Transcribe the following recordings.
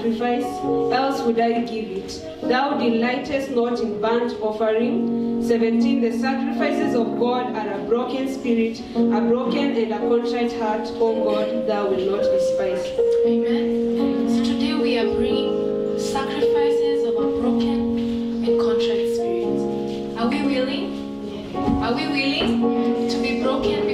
sacrifice, else would I give it. Thou delightest not in burnt offering. 17. The sacrifices of God are a broken spirit, a broken and a contrite heart, O God, thou wilt not despise. Amen. So today we are bringing sacrifices of a broken and contrite spirit. Are we willing? Are we willing to be broken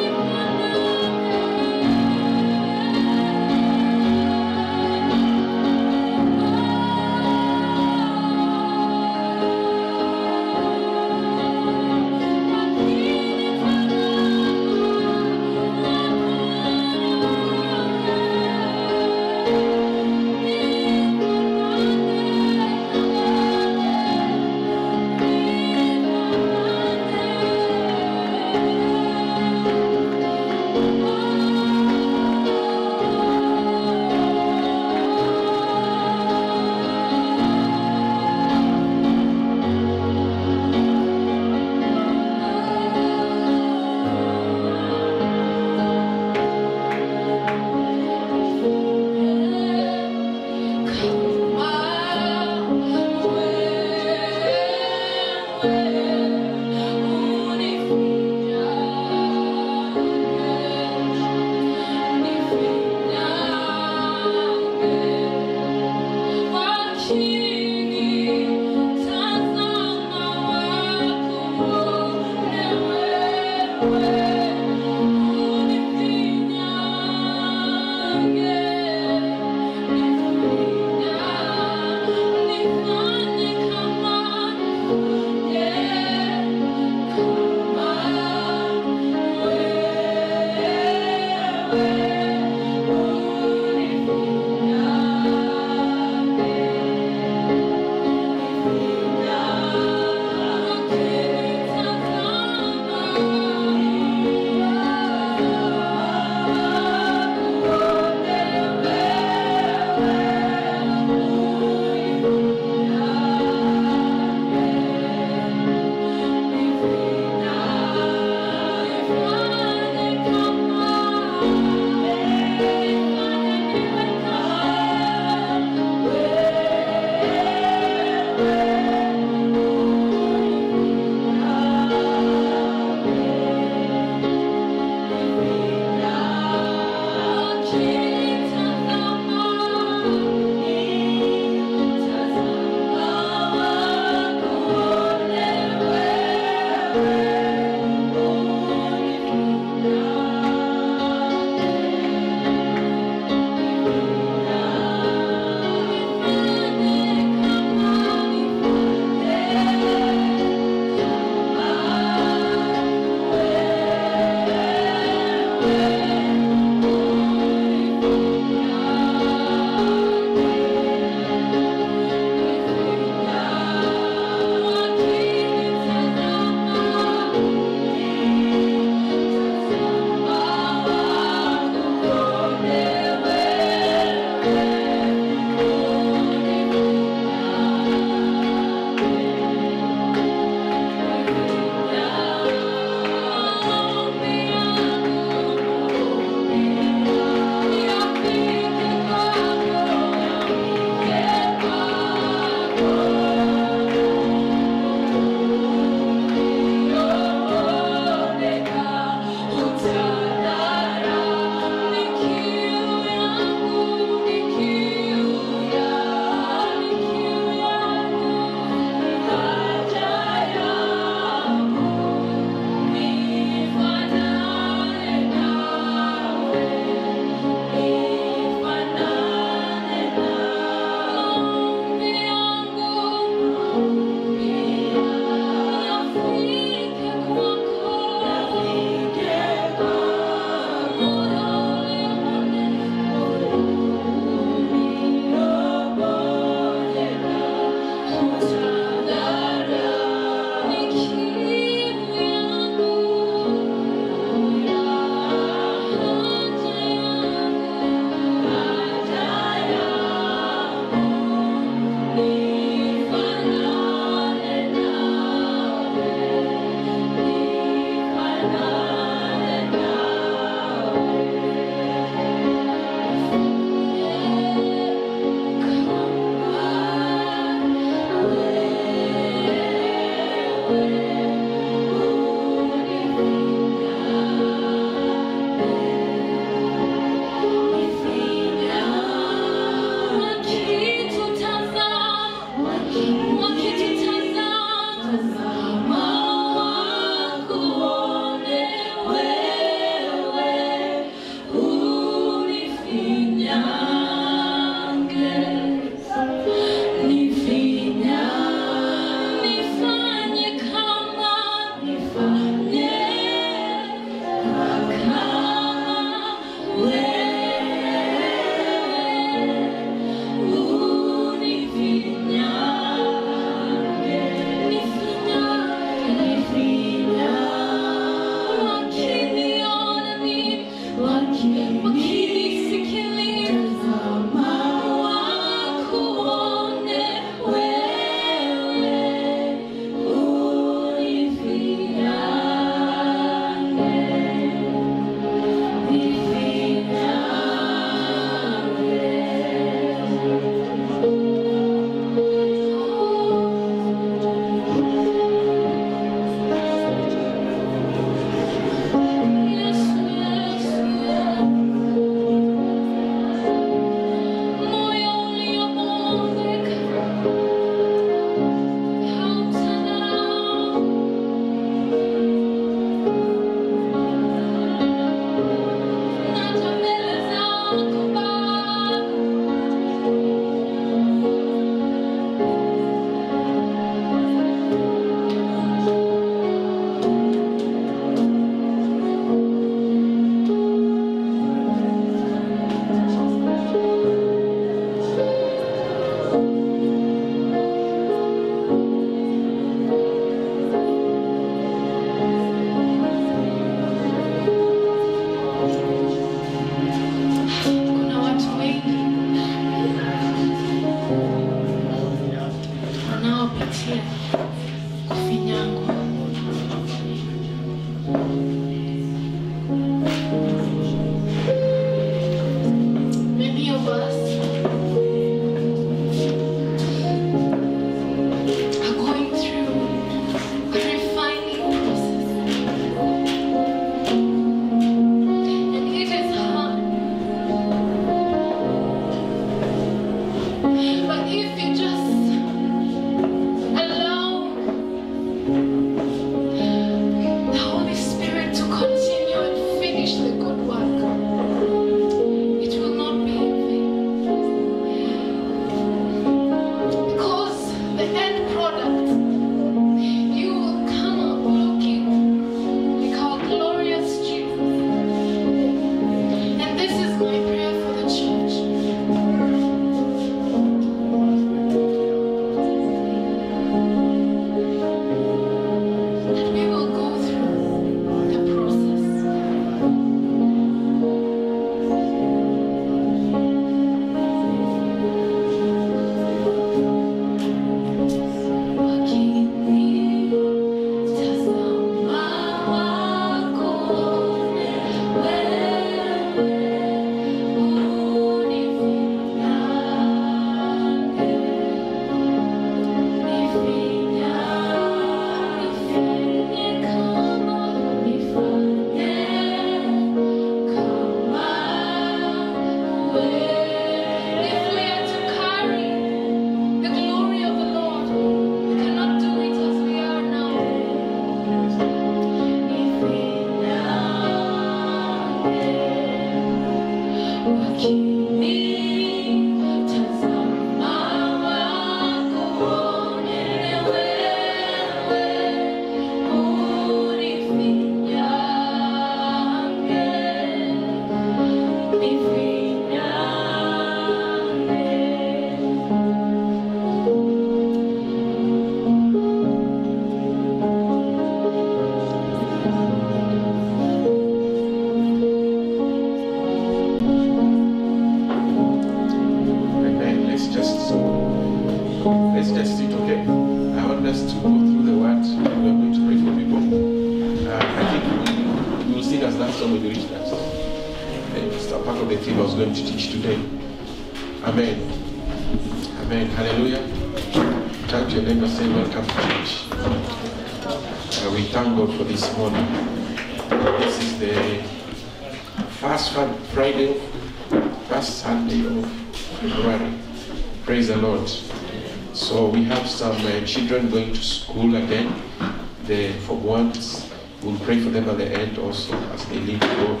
also as they leave go.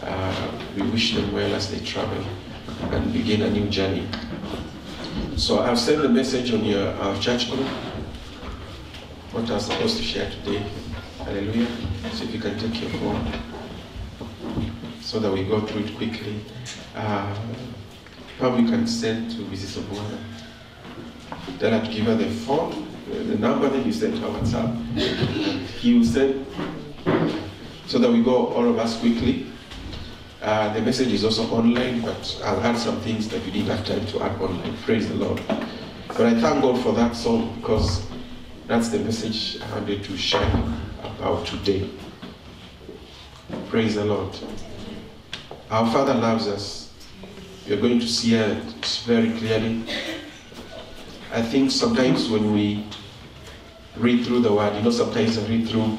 Uh, we wish them well as they travel and begin a new journey. So I've sent the message on your uh, church group. What I was supposed to share today. Hallelujah. So if you can take your phone so that we go through it quickly. Uh, probably can send to Mrs. Obwana. Her to give her the phone, the number, then you send her WhatsApp. He will send so that we go all of us quickly. Uh, the message is also online, but I'll add some things that we didn't have time to add online. Praise the Lord. But I thank God for that song because that's the message I wanted to share about today. Praise the Lord. Our Father loves us. You're going to see it very clearly. I think sometimes when we read through the word, you know, sometimes I read through,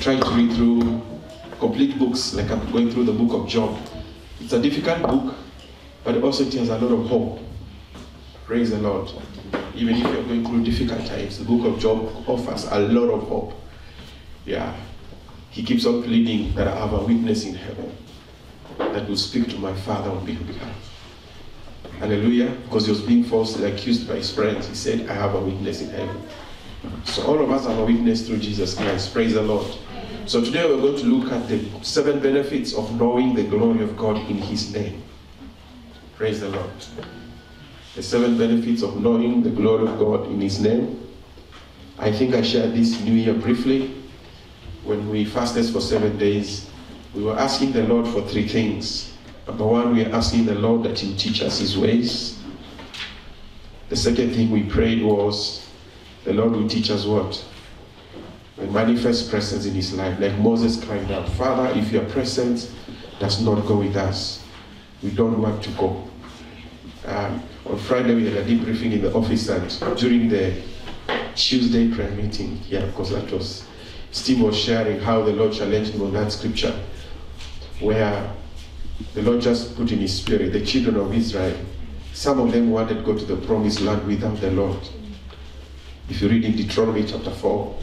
Try to read through complete books, like I'm going through the book of Job. It's a difficult book, but it also it has a lot of hope. Praise the Lord. Even if you're going through difficult times, the book of Job offers a lot of hope. Yeah. He keeps on pleading that I have a witness in heaven that will speak to my Father on behalf. Hallelujah. Because he was being falsely accused by his friends. He said, I have a witness in heaven. So all of us have a witness through Jesus Christ. Praise the Lord. So today we're going to look at the seven benefits of knowing the glory of God in his name. Praise the Lord. The seven benefits of knowing the glory of God in his name. I think I shared this New Year briefly. When we fasted for seven days, we were asking the Lord for three things. Number one, we are asking the Lord that He teach us His ways. The second thing we prayed was the Lord will teach us what? Manifest presence in His life. Like Moses cried out, Father, if your presence does not go with us, we don't want to go. Um, on Friday, we had a deep briefing in the office, and during the Tuesday prayer meeting, yeah, because that was Steve was sharing how the Lord challenged him on that scripture, where the Lord just put in his spirit the children of Israel. Some of them wanted to go to the promised land without the Lord. If you read in Deuteronomy chapter 4,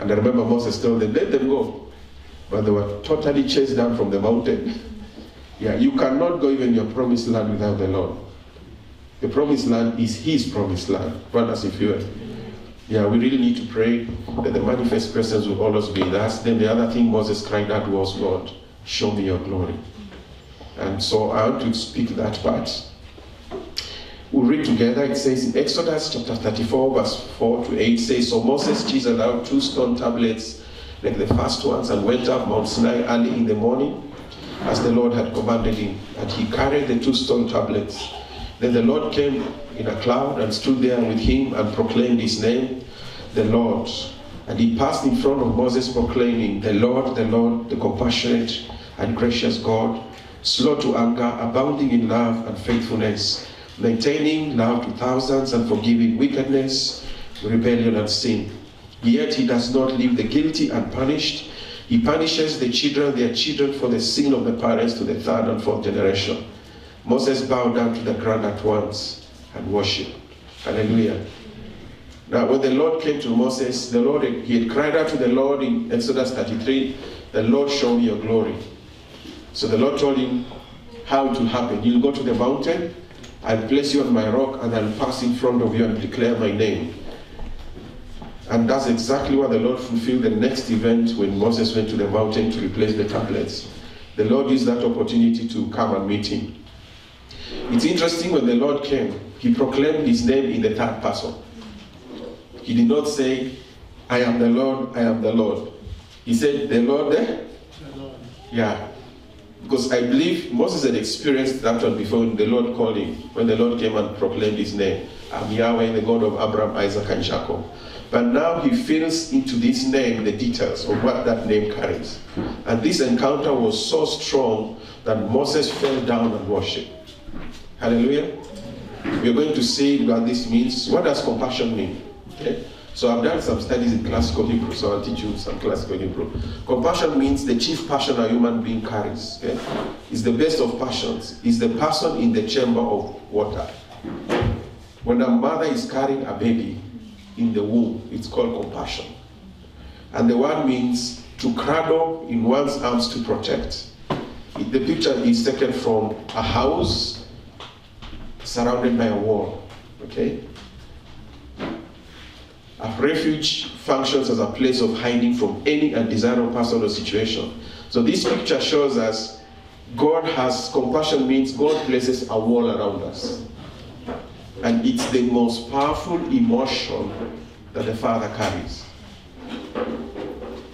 and I remember Moses told them, let them go. But they were totally chased down from the mountain. Yeah, you cannot go even your promised land without the Lord. The promised land is his promised land. Brothers, if you yeah, we really need to pray that the manifest presence will always be with us. Then the other thing Moses cried out was, Lord, show me your glory. And so I want to speak that part. We'll read together. It says in Exodus chapter 34, verse 4 to 8 says, So Moses chiseled out two stone tablets like the first ones and went up Mount Sinai early in the morning as the Lord had commanded him. And he carried the two stone tablets. Then the Lord came in a cloud and stood there with him and proclaimed his name, the Lord. And he passed in front of Moses, proclaiming, The Lord, the Lord, the compassionate and gracious God, slow to anger, abounding in love and faithfulness, maintaining love to thousands and forgiving wickedness, rebellion, and sin. Yet he does not leave the guilty unpunished. He punishes the children, their children, for the sin of the parents to the third and fourth generation. Moses bowed down to the ground at once and worshiped. Hallelujah. Now, when the Lord came to Moses, the Lord he had cried out to the Lord in Exodus 33, "The Lord show me your glory." So the Lord told him how it will happen. You'll go to the mountain, I'll place you on my rock, and I'll pass in front of you and declare my name. And that's exactly what the Lord fulfilled the next event when Moses went to the mountain to replace the tablets. The Lord used that opportunity to come and meet him. It's interesting when the Lord came, he proclaimed his name in the third person. He did not say, I am the Lord, I am the Lord. He said, The Lord eh? there? Yeah. Because I believe Moses had experienced that one before the Lord called him, when the Lord came and proclaimed his name. I'm Yahweh, the God of Abraham, Isaac, and Jacob. But now he fills into this name the details of what that name carries. And this encounter was so strong that Moses fell down and worshiped. Hallelujah. We're going to see what this means. What does compassion mean? Okay. So I've done some studies in classical Hebrew, so I'll teach you some classical Hebrew. Compassion means the chief passion a human being carries. Okay? It's the best of passions. It's the person in the chamber of water. When a mother is carrying a baby in the womb, it's called compassion. And the word means to cradle in one's arms to protect. The picture is taken from a house surrounded by a wall. Okay? A refuge functions as a place of hiding from any undesirable person or situation. So this picture shows us God has compassion means God places a wall around us. And it's the most powerful emotion that the Father carries.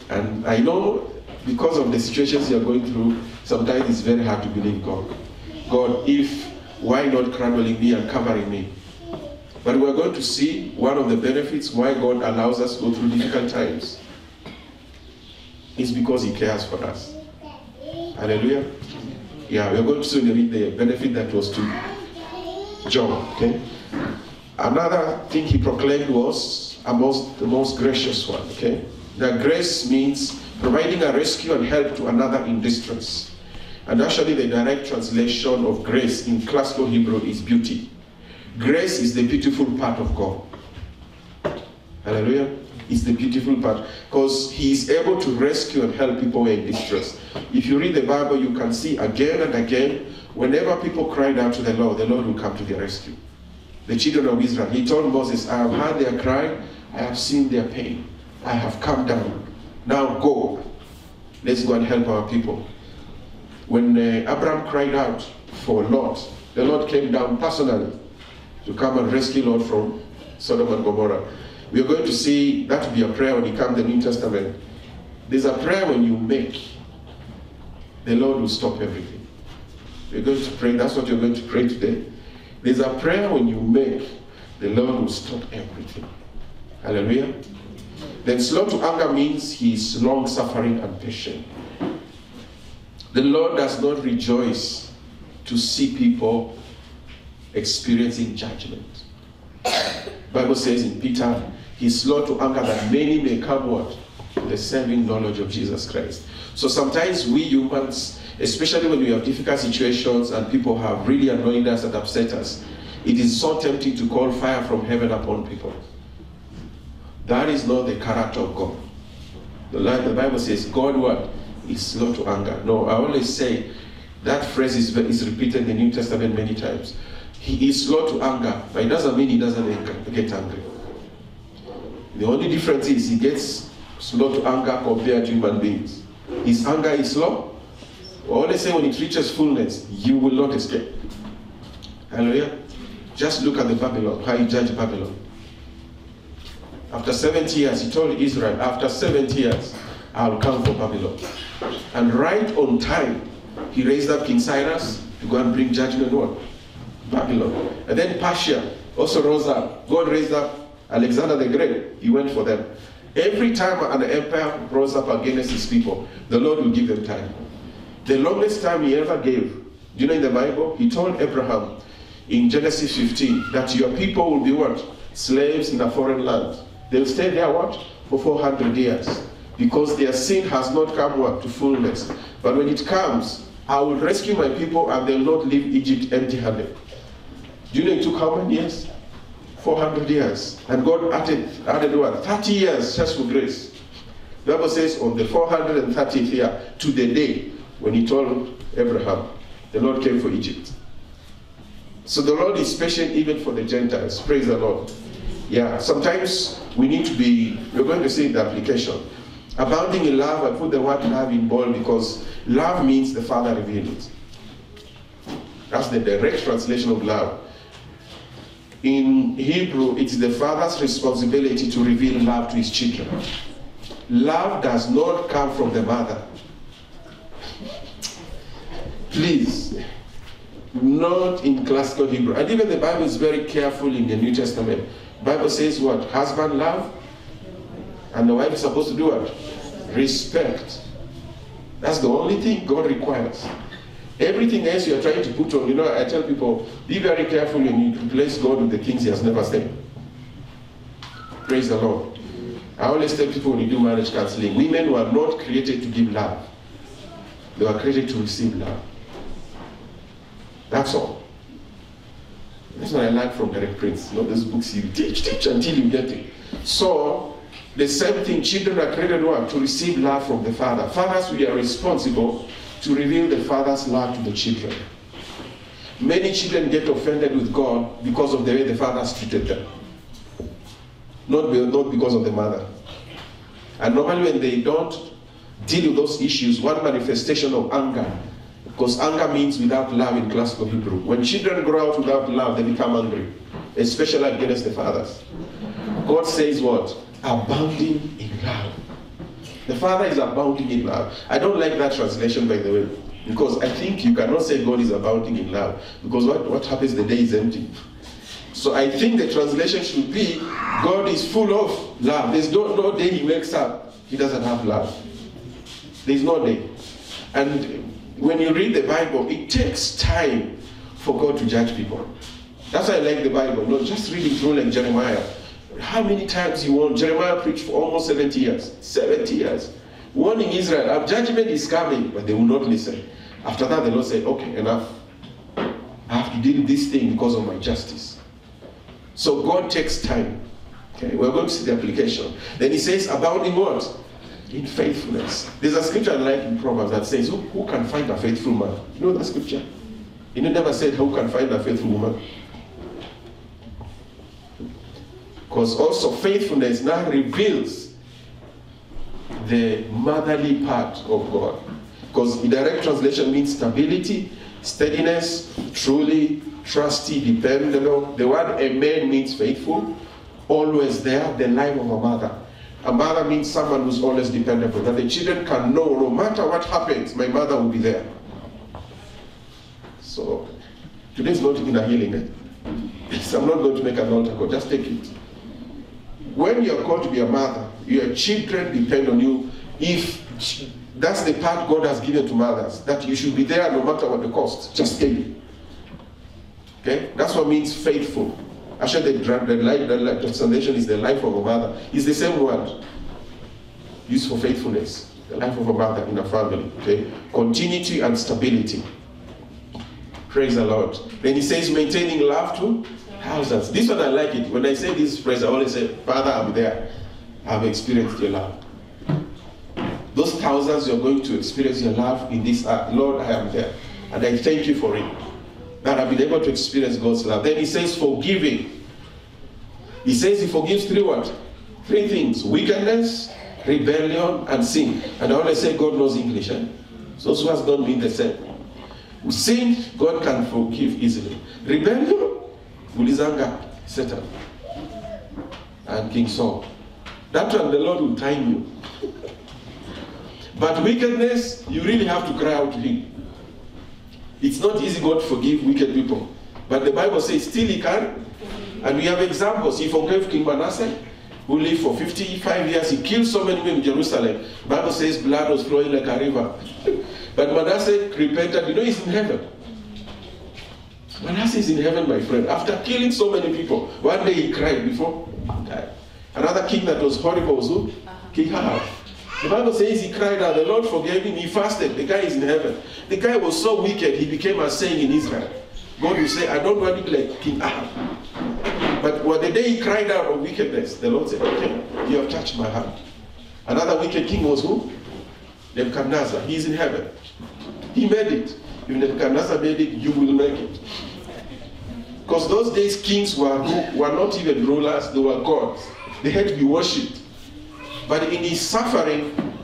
And I know because of the situations you're going through, sometimes it's very hard to believe God. God, if, why not cradling me and covering me? But we're going to see one of the benefits why God allows us to go through difficult times. It's because He cares for us. Hallelujah. Yeah, we're going to soon read the benefit that was to Job. Okay. Another thing he proclaimed was a most, the most gracious one. Okay. That grace means providing a rescue and help to another in distress. And actually, the direct translation of grace in classical Hebrew is beauty. Grace is the beautiful part of God. Hallelujah. It's the beautiful part because He is able to rescue and help people in distress. If you read the Bible, you can see again and again, whenever people cried out to the Lord, the Lord will come to their rescue. The children of Israel, He told Moses, I have heard their cry, I have seen their pain, I have come down. Now go. Let's go and help our people. When uh, Abraham cried out for Lot, the Lord came down personally to come and rescue Lot from Sodom and Gomorrah. We are going to see that to be a prayer when you come to the New Testament. There's a prayer when you make, the Lord will stop everything. We're going to pray, that's what you're going to pray today. There's a prayer when you make, the Lord will stop everything. Hallelujah. Then slow to anger means he is long suffering and patient. The Lord does not rejoice to see people experiencing judgment. Bible says in Peter, he's slow to anger that many may come what? The saving knowledge of Jesus Christ. So sometimes we humans, especially when we have difficult situations and people have really annoyed us and upset us, it is so tempting to call fire from heaven upon people. That is not the character of God. The, the Bible says, God what? Is slow to anger. No, I always say that phrase is, is repeated in the New Testament many times. He is slow to anger, but it doesn't mean he doesn't get angry. The only difference is he gets slow to anger compared to human beings. His anger is slow. I always say when it reaches fullness, you will not escape. Hallelujah. Just look at the Babylon, how he judged Babylon. After 70 years, he told Israel, after 70 years, I'll come for Babylon. And right on time, he raised up King Cyrus to go and bring judgment on Babylon. And then Persia also rose up. God raised up Alexander the Great. He went for them. Every time an empire rose up against his people, the Lord will give them time. The longest time he ever gave, do you know in the Bible? He told Abraham in Genesis 15 that your people will be what? Slaves in a foreign land. They'll stay there what? For 400 years. Because their sin has not come what? To fullness. But when it comes, I will rescue my people and they'll not leave Egypt empty handed. Do you know it took how many years? 400 years. And God added, added what? 30 years just for grace. The Bible says on the 430th year, to the day, when he told Abraham, the Lord came for Egypt. So the Lord is patient even for the Gentiles. Praise the Lord. Yeah, sometimes we need to be, we're going to see the application. Abounding in love, I put the word love in bold because love means the Father revealed it. That's the direct translation of love. In Hebrew, it's the father's responsibility to reveal love to his children. Love does not come from the mother. Please, not in classical Hebrew. And even the Bible is very careful in the New Testament. Bible says what? Husband love, and the wife is supposed to do what? Respect. That's the only thing God requires. Everything else you are trying to put on, you know, I tell people, be very careful when you replace God with the things He has never said. Praise the Lord. I always tell people when you do marriage counseling, women were not created to give love. They were created to receive love. That's all. That's what I learned from Derek Prince. You know, those books you teach, teach until you get it. So, the same thing, children are created? To receive love from the Father. Fathers, we are responsible to reveal the Father's love to the children. Many children get offended with God because of the way the fathers treated them, not, not because of the mother. And normally, when they don't deal with those issues, one manifestation of anger, because anger means without love in classical Hebrew. When children grow up without love, they become angry, especially against the fathers. God says what? Abounding in love. The Father is abounding in love. I don't like that translation, by the way, because I think you cannot say God is abounding in love, because what, what happens the day is empty. So I think the translation should be God is full of love. There's no, no day he wakes up, he doesn't have love. There's no day. And when you read the Bible, it takes time for God to judge people. That's why I like the Bible. Not just reading through like Jeremiah. How many times you want? Jeremiah preached for almost 70 years. 70 years. Warning Israel, our judgment is coming, but they will not listen. After that, the Lord said, okay, enough. I have to deal with this thing because of my justice. So God takes time. Okay, we're going to see the application. Then he says, abounding what? In faithfulness. There's a scripture like in Proverbs that says, who, who can find a faithful man? You know that scripture? You never said, who can find a faithful woman? Because also faithfulness now reveals the motherly part of God. Because direct translation means stability, steadiness, truly, trusty, dependable. The word amen means faithful, always there, the life of a mother. A mother means someone who's always dependable, that the children can know no matter what happens, my mother will be there. So, today's not even a healing. Eh? I'm not going to make an altar call, just take it. When you're called to be a mother, your children depend on you. If that's the part God has given to mothers, that you should be there no matter what the cost, just it. Okay? That's what means faithful. Actually, the, the, life, the translation is the life of a mother. It's the same word used for faithfulness. The life of a mother in a family. Okay? Continuity and stability. Praise the Lord. Then he says, maintaining love to thousands. This one I like it. When I say this phrase, I always say, Father, I'm there. I've experienced your love. Those thousands you're going to experience your love in this earth. Lord, I am there. And I thank you for it. That I've been able to experience God's love. Then he says forgiving. He says he forgives three what? Three things. Wickedness, rebellion, and sin. And I always say God knows English. Eh? So those who has not been the same. Sin, God can forgive easily. Rebellion, ulizanga Satan and King Saul. That one the Lord will time you. but wickedness, you really have to cry out to Him. It's not easy God forgive wicked people. But the Bible says still He can. And we have examples. He forgave King Manasseh, who lived for 55 years. He killed so many people in Jerusalem. Bible says blood was flowing like a river. but Manasseh repented. You know he's in heaven. Manasseh is in heaven, my friend. After killing so many people, one day he cried before he died. Another king that was horrible was who? Uh-huh. King Ahab. The Bible says he cried out, the Lord forgave him, he fasted, the guy is in heaven. The guy was so wicked, he became a saying in Israel. God will say, I don't want it like King Ahab. But when the day he cried out of wickedness, the Lord said, Okay, you have touched my heart. Another wicked king was who? Nebuchadnezzar. He's in heaven. He made it. If Nebuchadnezzar made it, you will make it. Because those days kings were, were not even rulers, they were gods. They had to be worshipped. But in his suffering,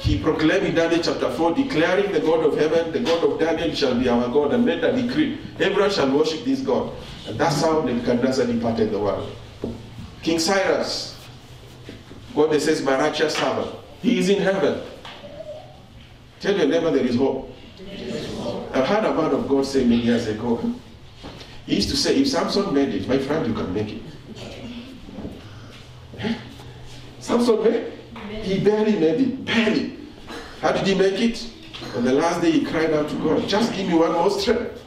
he proclaimed in Daniel chapter 4, declaring the God of heaven, the God of Daniel shall be our God, and made a decree. Everyone shall worship this God. And that's how Nebuchadnezzar departed the world. King Cyrus, God says, my righteous servant, he is in heaven. Tell your neighbor there is hope. I've heard a man of God say many years ago, he used to say, if Samson made it, my friend, you can make it. Eh? Samson made it. He barely made it. Barely. How did he make it? On the last day, he cried out to God, just give me one more strength.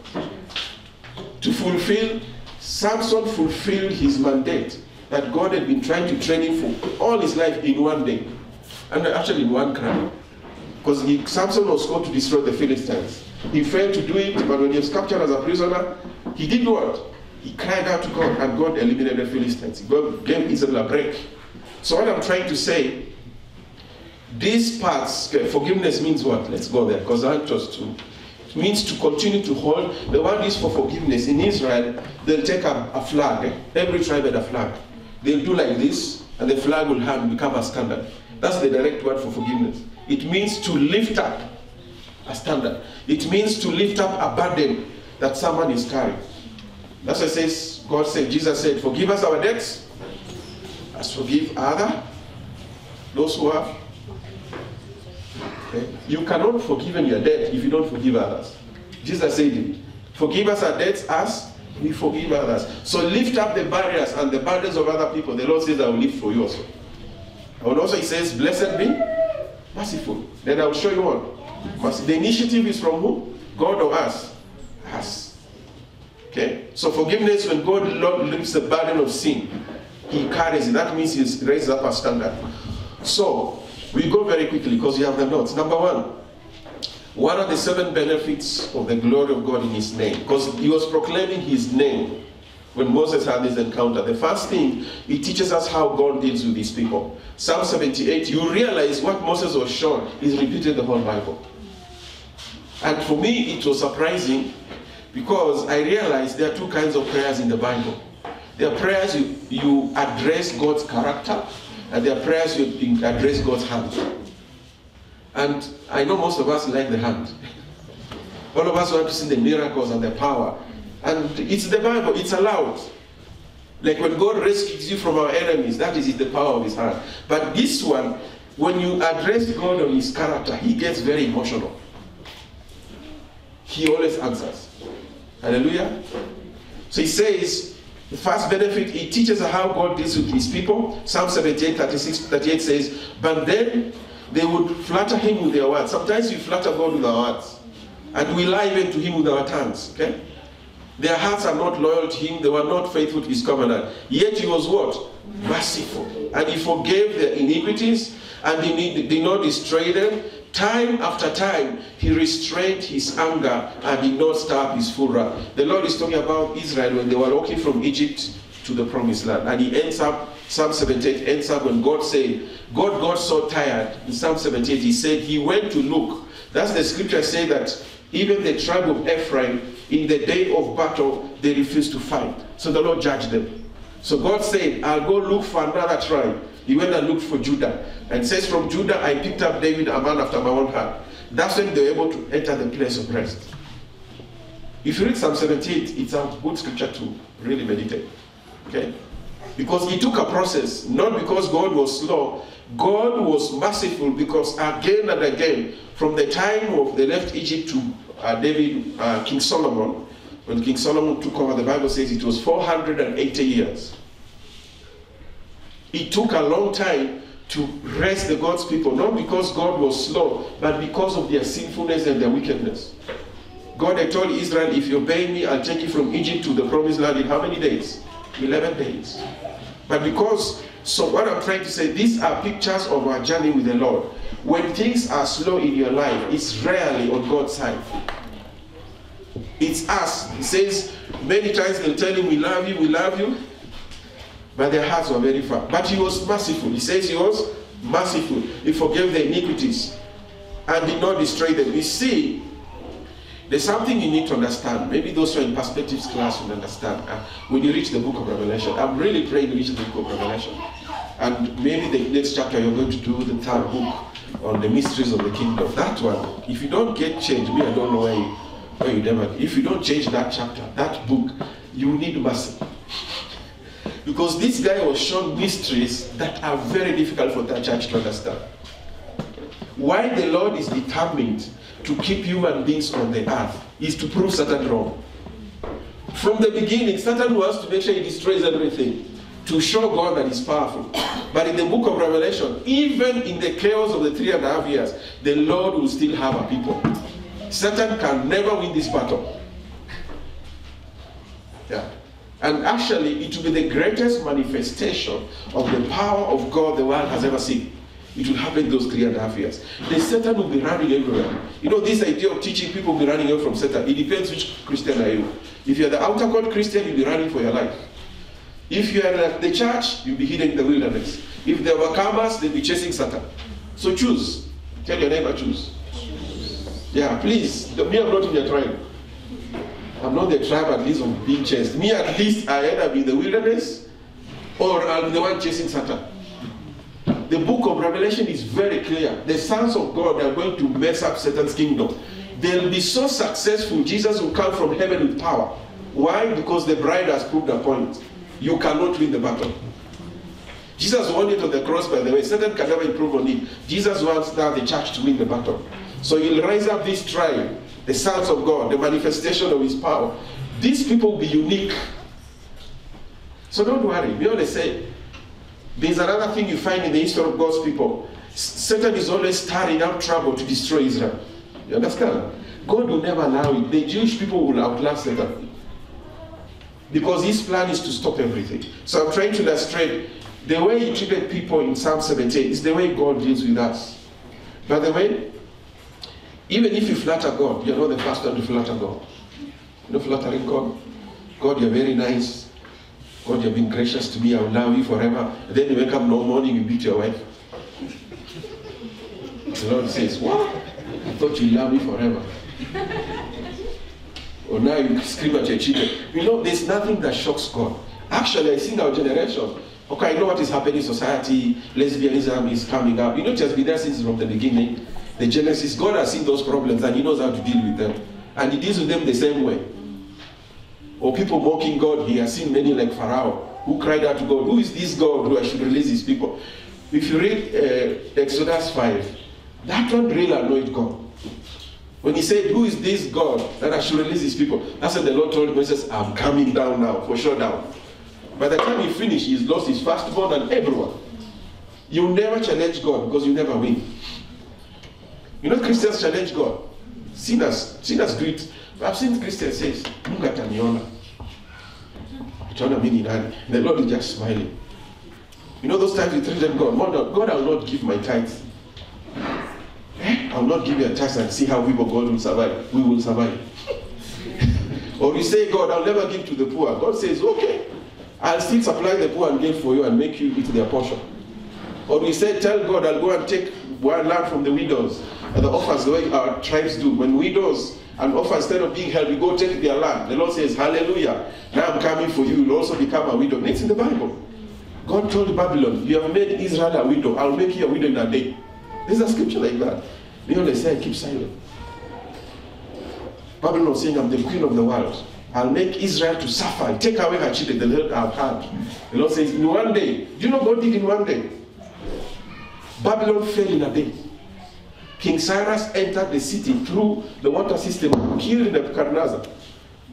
To fulfill, Samson fulfilled his mandate that God had been trying to train him for all his life in one day. And actually in one cry. Because Samson was called to destroy the Philistines. He failed to do it, but when he was captured as a prisoner, he did what? He cried out to God, and God eliminated the Philistines. God gave Israel a break. So what I'm trying to say, these parts, uh, forgiveness means what? Let's go there, because I trust to. It means to continue to hold. The word is for forgiveness. In Israel, they'll take a, a flag. Every tribe had a flag. They'll do like this, and the flag will have become a standard. That's the direct word for forgiveness. It means to lift up a standard. It means to lift up a burden that someone is carrying. That's it says, God said, Jesus said, forgive us our debts as forgive other, those who have. Okay? You cannot forgive your debt if you don't forgive others. Jesus said it. Forgive us our debts as we forgive others. So lift up the barriers and the burdens of other people. The Lord says, I will lift for you also. And also he says, blessed be merciful. Then I will show you what. The initiative is from who? God or us? Us. Okay? So forgiveness, when God lifts the burden of sin, he carries it. That means he raises up a standard. So, we go very quickly because you have the notes. Number one, what are the seven benefits of the glory of God in his name? Because he was proclaiming his name when Moses had this encounter. The first thing, it teaches us how God deals with his people. Psalm 78, you realize what Moses was shown is repeated the whole Bible. And for me, it was surprising because I realized there are two kinds of prayers in the Bible. There are prayers you, you address God's character, and there are prayers you address God's hand. And I know most of us like the hand. All of us want to see the miracles and the power. And it's the Bible, it's allowed. Like when God rescues you from our enemies, that is the power of his hand. But this one, when you address God on his character, he gets very emotional. He always answers. Hallelujah. So he says, the first benefit, he teaches how God deals with his people. Psalm 78, 36, 38 says, But then they would flatter him with their words. Sometimes we flatter God with our words. And we lie even to him with our tongues. Okay? Their hearts are not loyal to him. They were not faithful to his covenant. Yet he was what? Merciful. And he forgave their iniquities and he did not destroy them. Time after time, he restrained his anger and did not stir up his wrath. The Lord is talking about Israel when they were walking from Egypt to the promised land. And he ends up, Psalm 78 ends up when God said, God got so tired. In Psalm 78, he said he went to look. That's the scripture say that even the tribe of Ephraim, in the day of battle, they refused to fight. So the Lord judged them. So God said, I'll go look for another tribe. He went and looked for Judah. And says, From Judah I picked up David, a man after my own heart. That's when they were able to enter the place of rest. If you read Psalm 78, it's a good scripture to really meditate. Okay? Because it took a process, not because God was slow. God was merciful because again and again, from the time of they left Egypt to uh, David, uh, King Solomon, when King Solomon took over, the Bible says it was 480 years. It took a long time to rest the God's people, not because God was slow, but because of their sinfulness and their wickedness. God had told Israel, if you obey me, I'll take you from Egypt to the promised land in how many days? 11 days. But because, so what I'm trying to say, these are pictures of our journey with the Lord. When things are slow in your life, it's rarely on God's side. It's us. He says, many times they'll tell you, we love you, we love you. But their hearts were very far. But he was merciful. He says he was merciful. He forgave their iniquities and did not destroy them. We see There's something you need to understand. Maybe those who are in perspectives class will understand. Uh, when you reach the book of Revelation, I'm really praying you reach the book of Revelation. And maybe the next chapter you're going to do the third book on the mysteries of the kingdom. That one, if you don't get changed, me, I don't know where you, where you never. If you don't change that chapter, that book, you need mercy. Because this guy was shown mysteries that are very difficult for that church to understand. Why the Lord is determined to keep human beings on the earth is to prove Satan wrong. From the beginning, Satan wants to make sure he destroys everything to show God that he's powerful. But in the book of Revelation, even in the chaos of the three and a half years, the Lord will still have a people. Satan can never win this battle. Yeah. And actually, it will be the greatest manifestation of the power of God the world has ever seen. It will happen those three and a half years. The Satan will be running everywhere. You know, this idea of teaching people will be running away from Satan, it depends which Christian are you. If you're the outer court Christian, you'll be running for your life. If you are the church, you'll be hidden in the wilderness. If they were comers, they'll be chasing Satan. So choose. Tell your neighbor, choose. Yeah, please. Me, I'm not in your tribe. I'm not the tribe at least of being chased. Me, at least, I either be in the wilderness or I'm the one chasing Satan. The book of Revelation is very clear. The sons of God are going to mess up Satan's kingdom. They'll be so successful, Jesus will come from heaven with power. Why? Because the bride has proved a point. You cannot win the battle. Jesus won it on the cross, by the way. Satan can never improve on it. Jesus wants now the church to win the battle. So he'll rise up this tribe, the sons of God, the manifestation of his power. These people will be unique. So don't worry. We always say, there's another thing you find in the history of God's people. Satan is always stirring up trouble to destroy Israel. You understand? God will never allow it. The Jewish people will outlast Satan. Because his plan is to stop everything. So I'm trying to illustrate the way he treated people in Psalm 17 is the way God deals with us. By the way, even if you flatter God, you're not the first one to flatter God. You know, flattering God. God, you're very nice. God, you've been gracious to me. I will love you forever. And then you wake up no morning, you beat your wife. The Lord says, What? I thought you loved me forever. or now you scream at your children. You know, there's nothing that shocks God. Actually, I in our generation, okay, I know what is happening in society. Lesbianism is coming up. You know, it has been there since from the beginning. The Genesis, God has seen those problems and He knows how to deal with them. And He deals with them the same way. Or people mocking God, He has seen many like Pharaoh who cried out to God, Who is this God who I should release His people? If you read uh, Exodus 5, that one really annoyed God. When he said, Who is this God that I should release his people? That's when the Lord told Moses, I'm coming down now, for sure down. By the time he finished, he's lost his firstborn and everyone. You never challenge God because you never win. You know, Christians challenge God. Sinners, sinners do it. I've seen Christians say, Mungu ataniona. The Lord is just smiling. You know those times we threaten God, God, I will not give my tithes. Eh? I will not give you a tithe and see how we God will survive. We will survive. or you say, God, I'll never give to the poor. God says, okay, I'll still supply the poor and give for you and make you eat their portion. Or we say, tell God, I'll go and take one land from the widows. And the offers, the way our tribes do. When widows and offer instead of being held, we go take their land. The Lord says, Hallelujah. Now I'm coming for you. You'll also become a widow. It's in the Bible. God told Babylon, You have made Israel a widow. I'll make you a widow in a day. There's a scripture like that. They say, keep silent. Babylon was saying, I'm the queen of the world. I'll make Israel to suffer. Take away her children, the Lord have had. The Lord says, in one day. Do you know God did in one day? Babylon fell in a day. King Cyrus entered the city through the water system, killed Nebuchadnezzar,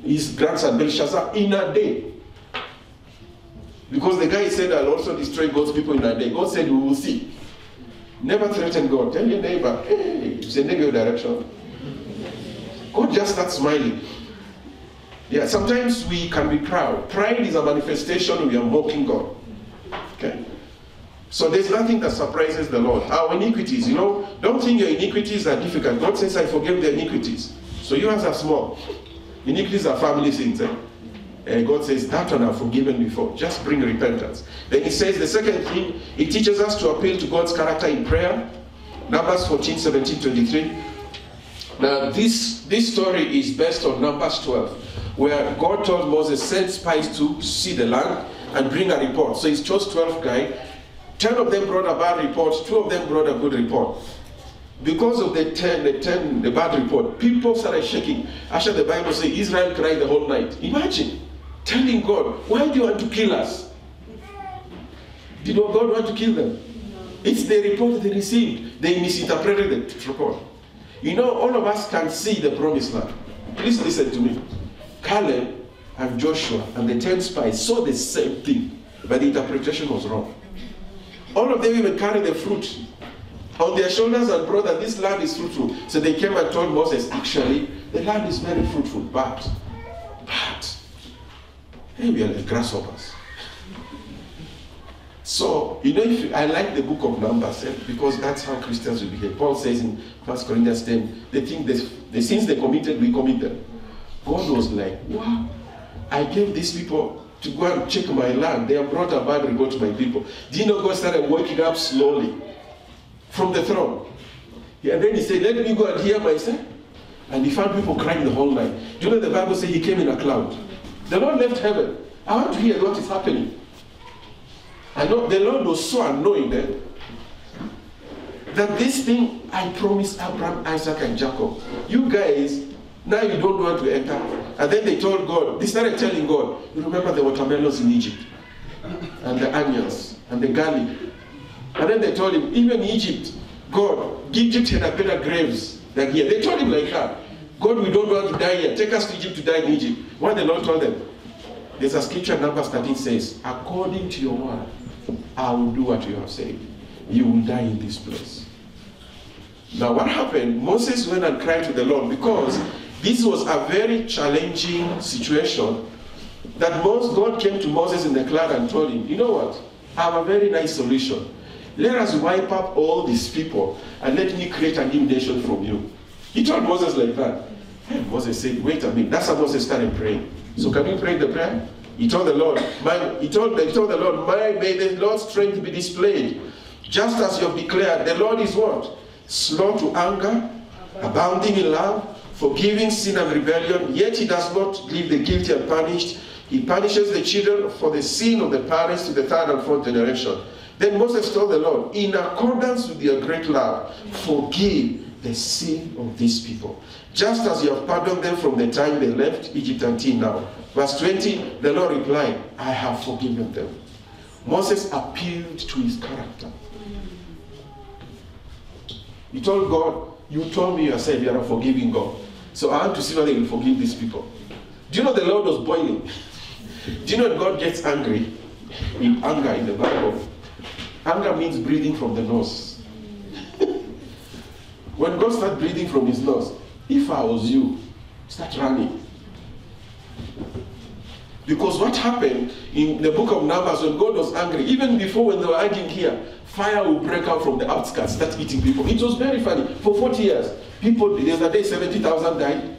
his grandson Belshazzar, in a day. Because the guy said, I'll also destroy God's people in a day. God said, We will see. Never threaten God. Tell your neighbor, hey, send in your direction. God just starts smiling. Yeah, sometimes we can be proud. Pride is a manifestation we are mocking God. Okay? So there's nothing that surprises the Lord. Our iniquities, you know, don't think your iniquities are difficult. God says, I forgive the iniquities. So yours are small. Iniquities are family sins. Eh? And God says, that one I've forgiven before. Just bring repentance. Then he says the second thing, it teaches us to appeal to God's character in prayer. Numbers 14, 17, 23. Now, this, this story is based on Numbers 12, where God told Moses, send spies to see the land and bring a report. So he chose 12 guys. 10 of them brought a bad report, two of them brought a good report. Because of the 10, the 10, the bad report, people started shaking. Actually, the Bible says Israel cried the whole night. Imagine telling God, why do you want to kill us? Did God want to kill them? It's the report they received. They misinterpreted the report. You know, all of us can see the promised land. Please listen to me. Caleb and Joshua and the ten spies saw the same thing, but the interpretation was wrong. All of them even carried the fruit on their shoulders and brought that this land is fruitful. So they came and told Moses, actually, the land is very fruitful, but, but, hey, we are like grasshoppers. So, you know, if you, I like the book of Numbers eh, because that's how Christians will behave. Paul says in 1 Corinthians 10, they think the, the sins they committed, we commit them. God was like, wow, I gave these people to go and check my land. They have brought a bad report to my people. Do you know God started waking up slowly from the throne? Yeah, and then he said, let me go and hear myself. And he found people crying the whole night. Do you know the Bible says he came in a cloud? The Lord left heaven. I want to hear what is happening. I know the Lord was so annoyed eh, that this thing I promised Abraham, Isaac, and Jacob, you guys, now you don't want to enter. And then they told God, they started telling God, you remember the watermelons in Egypt, and the onions, and the garlic. And then they told him, even Egypt, God, Egypt had a better graves than here. They told him like that. God, we don't want to die here. Take us to Egypt to die in Egypt. What the Lord told them? There's a scripture, Numbers 13 says, according to your word, I will do what you have said. You will die in this place. Now, what happened? Moses went and cried to the Lord because this was a very challenging situation. That most God came to Moses in the cloud and told him, You know what? I have a very nice solution. Let us wipe up all these people and let me create a new nation from you. He told Moses like that. And Moses said, Wait a minute. That's how Moses started praying. So, can we pray the prayer? He told the Lord, my, he, told, he told the Lord, my, may the Lord's strength be displayed. Just as you have declared, the Lord is what? Slow to anger, abounding in love, forgiving sin and rebellion, yet he does not leave the guilty unpunished. He punishes the children for the sin of the parents to the third and fourth generation. Then Moses told the Lord, in accordance with your great love, forgive the sin of these people, just as you have pardoned them from the time they left Egypt until now. Verse 20, the Lord replied, I have forgiven them. Moses appealed to his character. He told God, You told me yourself you are a forgiving God. So I want to see whether you will forgive these people. Do you know the Lord was boiling? Do you know when God gets angry? In anger in the Bible. Anger means breathing from the nose. when God starts breathing from his nose, if I was you, start running. Because what happened in the book of Numbers when God was angry, even before when they were arguing here, fire will break out from the outskirts, start eating people. It was very funny. For 40 years, people, there's a day 70,000 died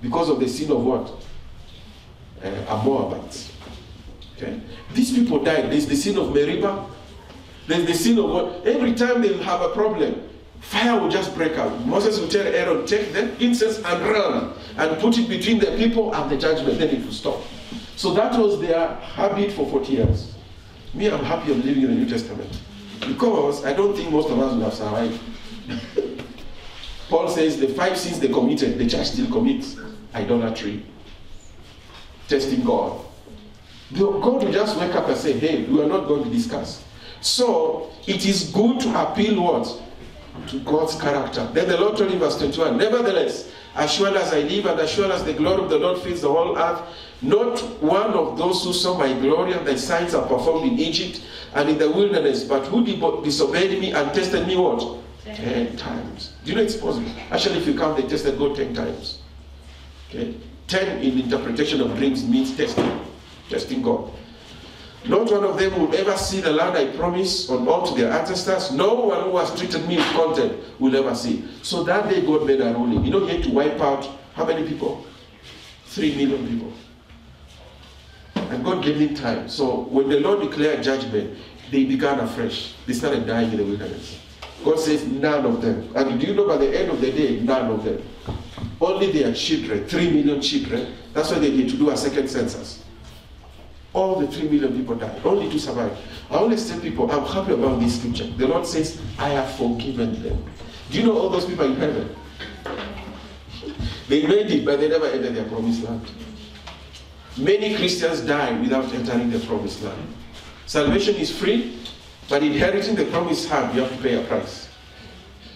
because of the sin of what? Uh. Okay? These people died. There's the sin of Meribah. There's the sin of what? Every time they have a problem, fire will just break out. Moses will tell Aaron, take the incense and run and put it between the people and the judgment, then it will stop. So that was their habit for 40 years. Me, I'm happy I'm living in the New Testament because I don't think most of us will have survived. Paul says the five sins they committed, the church still commits idolatry, testing God. God will just wake up and say, hey, we are not going to discuss. So it is good to appeal what? To God's character. Then the Lord told him, verse 21, Nevertheless, as sure as I live and as sure as the glory of the Lord fills the whole earth, not one of those who saw my glory and the signs are performed in Egypt and in the wilderness, but who disobeyed me and tested me what? Ten, ten times. Do you know it's possible? Actually, if you count, they tested God ten times. Okay? Ten in interpretation of dreams means testing. Testing God. Not one of them will ever see the land I promised on all to their ancestors. No one who has treated me with contempt will ever see. So that day God made a ruling. You know, he had to wipe out how many people? Three million people. And God gave them time. So when the Lord declared judgment, they began afresh. They started dying in the wilderness. God says none of them. And do you know by the end of the day, none of them. Only their children, three million children. That's why they need to do a second census. All the three million people died, only to survive. I always tell people, I'm happy about this scripture. The Lord says, I have forgiven them. Do you know all those people in heaven? They made it, but they never entered their promised land. Many Christians die without entering the promised land. Salvation is free, but inheriting the promised land, you have to pay a price.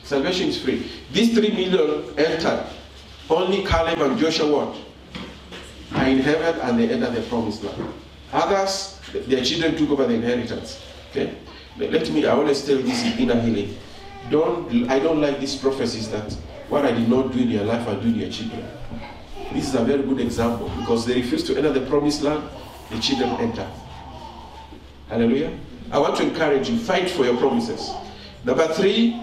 Salvation is free. These three million entered. Only Caleb and Joshua what? Are in heaven and they enter the promised land. Others, their children took over the inheritance. Okay? Let me, I always tell this in inner healing. Don't, I don't like these prophecies that what I did not do in your life, I'll do in your children. This is a very good example because they refuse to enter the promised land, the children enter. Hallelujah. I want to encourage you, fight for your promises. Number three,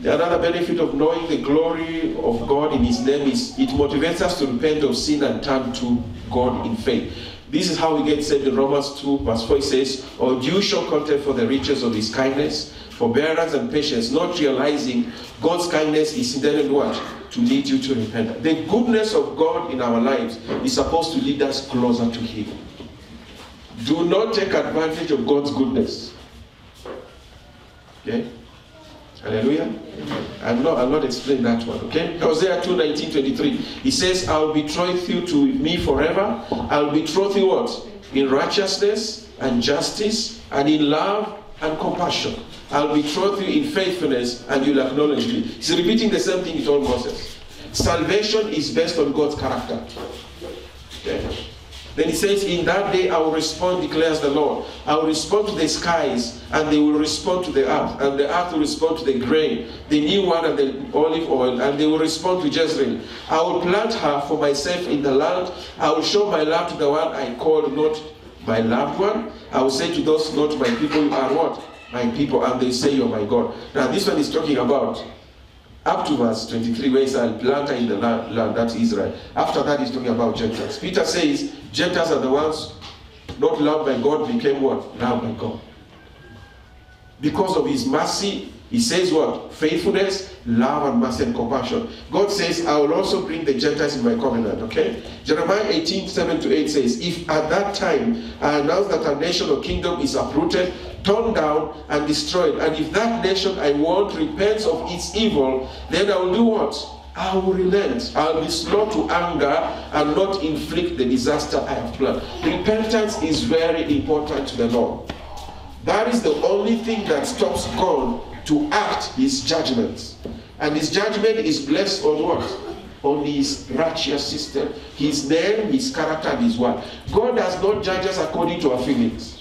the another benefit of knowing the glory of God in His name is it motivates us to repent of sin and turn to God in faith. This is how we get saved in Romans 2, verse 4. It says, Or you shall contend for the riches of His kindness, forbearance, and patience, not realizing God's kindness is intended what? To lead you to repentance. The goodness of God in our lives is supposed to lead us closer to Him. Do not take advantage of God's goodness. Okay? Hallelujah. I'm not, I'll not explain that one, okay? Hosea 2 19 23. He says, I'll betroth you to me forever. I'll betroth you what? In righteousness and justice and in love and compassion. I'll betroth you in faithfulness and you'll acknowledge me. He's repeating the same thing he told Moses. Salvation is based on God's character. Okay? Then he says, In that day I will respond, declares the Lord. I will respond to the skies, and they will respond to the earth, and the earth will respond to the grain, the new wine and the olive oil, and they will respond to Jezreel. I will plant her for myself in the land. I will show my love to the one I called not my loved one. I will say to those not my people, You are what? My people, and they say, You're my God. Now, this one is talking about up to verse 23, where he said, planter in the land, land, that's Israel. After that, he's talking about Gentiles. Peter says, Gentiles are the ones not loved by God, became what? Loved by God. Because of his mercy, he says what? Faithfulness, love, and mercy and compassion. God says, I will also bring the Gentiles in my covenant. Okay? Jeremiah 18, 7 to 8 says, If at that time I announce that a nation or kingdom is uprooted, torn down, and destroyed, and if that nation I want repents of its evil, then I will do what? I will relent. I'll be slow to anger and not inflict the disaster I have planned. Repentance is very important to the Lord. That is the only thing that stops God to act his judgments. And his judgment is blessed on what? On his righteous system, his name, his character, his word. God does not judge us according to our feelings.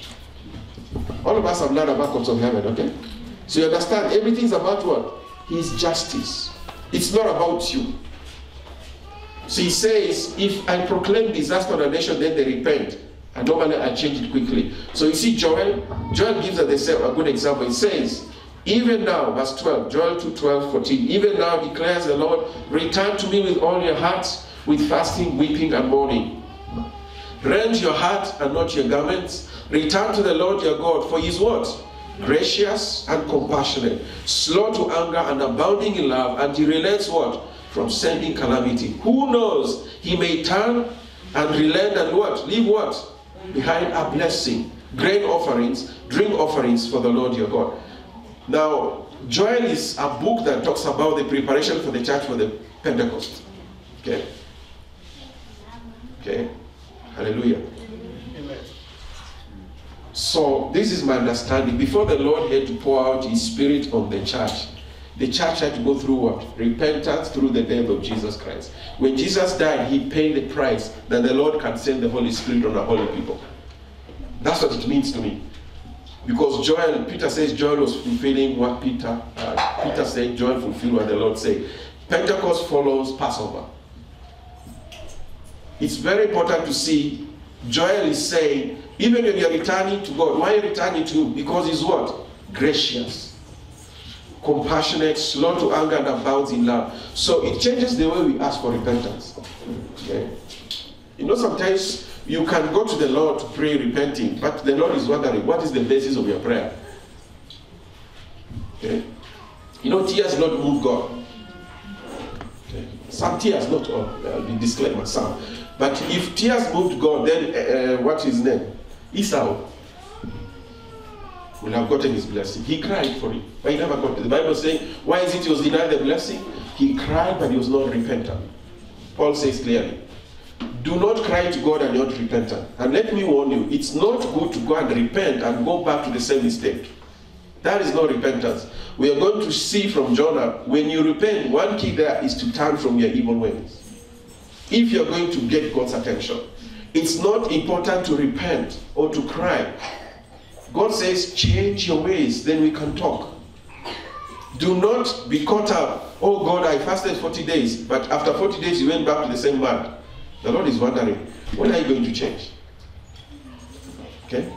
All of us have learned about courts of heaven, okay? So you understand, everything's about what? His justice. It's not about you. So he says, if I proclaim disaster on a nation, then they repent. And normally I change it quickly. So you see, Joel, Joel gives us a good example. He says, even now, verse 12, Joel 2 12, 14, even now declares the Lord, return to me with all your hearts, with fasting, weeping, and mourning. Rend your heart and not your garments. Return to the Lord your God, for he is what? Gracious and compassionate, slow to anger and abounding in love, and he relents what? From sending calamity. Who knows? He may turn and relent and what? Leave what? Behind a blessing. Grain offerings, drink offerings for the Lord your God. Now, Joel is a book that talks about the preparation for the church for the Pentecost. Okay? Okay? Hallelujah. So, this is my understanding. Before the Lord had to pour out His Spirit on the church, the church had to go through what? Repentance through the death of Jesus Christ. When Jesus died, He paid the price that the Lord can send the Holy Spirit on the holy people. That's what it means to me. Because Joel, Peter says Joel was fulfilling what Peter, uh, Peter said, Joel fulfilled what the Lord said. Pentecost follows Passover. It's very important to see Joel is saying, even when you're returning to God, why are you returning to Him? Because He's what? Gracious, compassionate, slow to anger, and abounds in love. So it changes the way we ask for repentance. Okay? You know, sometimes you can go to the Lord to pray repenting, but the Lord is wondering what is the basis of your prayer. Okay? You know, tears not move God. Okay. Some tears, not all. I'll be disclaimer, some. But if tears moved God, then uh, uh, what's his name? Esau will have gotten his blessing. He cried for it, but he never got it. The Bible saying, why is it he was denied the blessing? He cried, but he was not repentant. Paul says clearly, do not cry to God and not repentant. And let me warn you, it's not good to go and repent and go back to the same mistake. That is not repentance. We are going to see from Jonah, when you repent, one key there is to turn from your evil ways. If you're going to get God's attention, it's not important to repent or to cry. God says, change your ways, then we can talk. Do not be caught up. Oh God, I fasted 40 days, but after 40 days you went back to the same mud. The Lord is wondering, when are you going to change? Okay?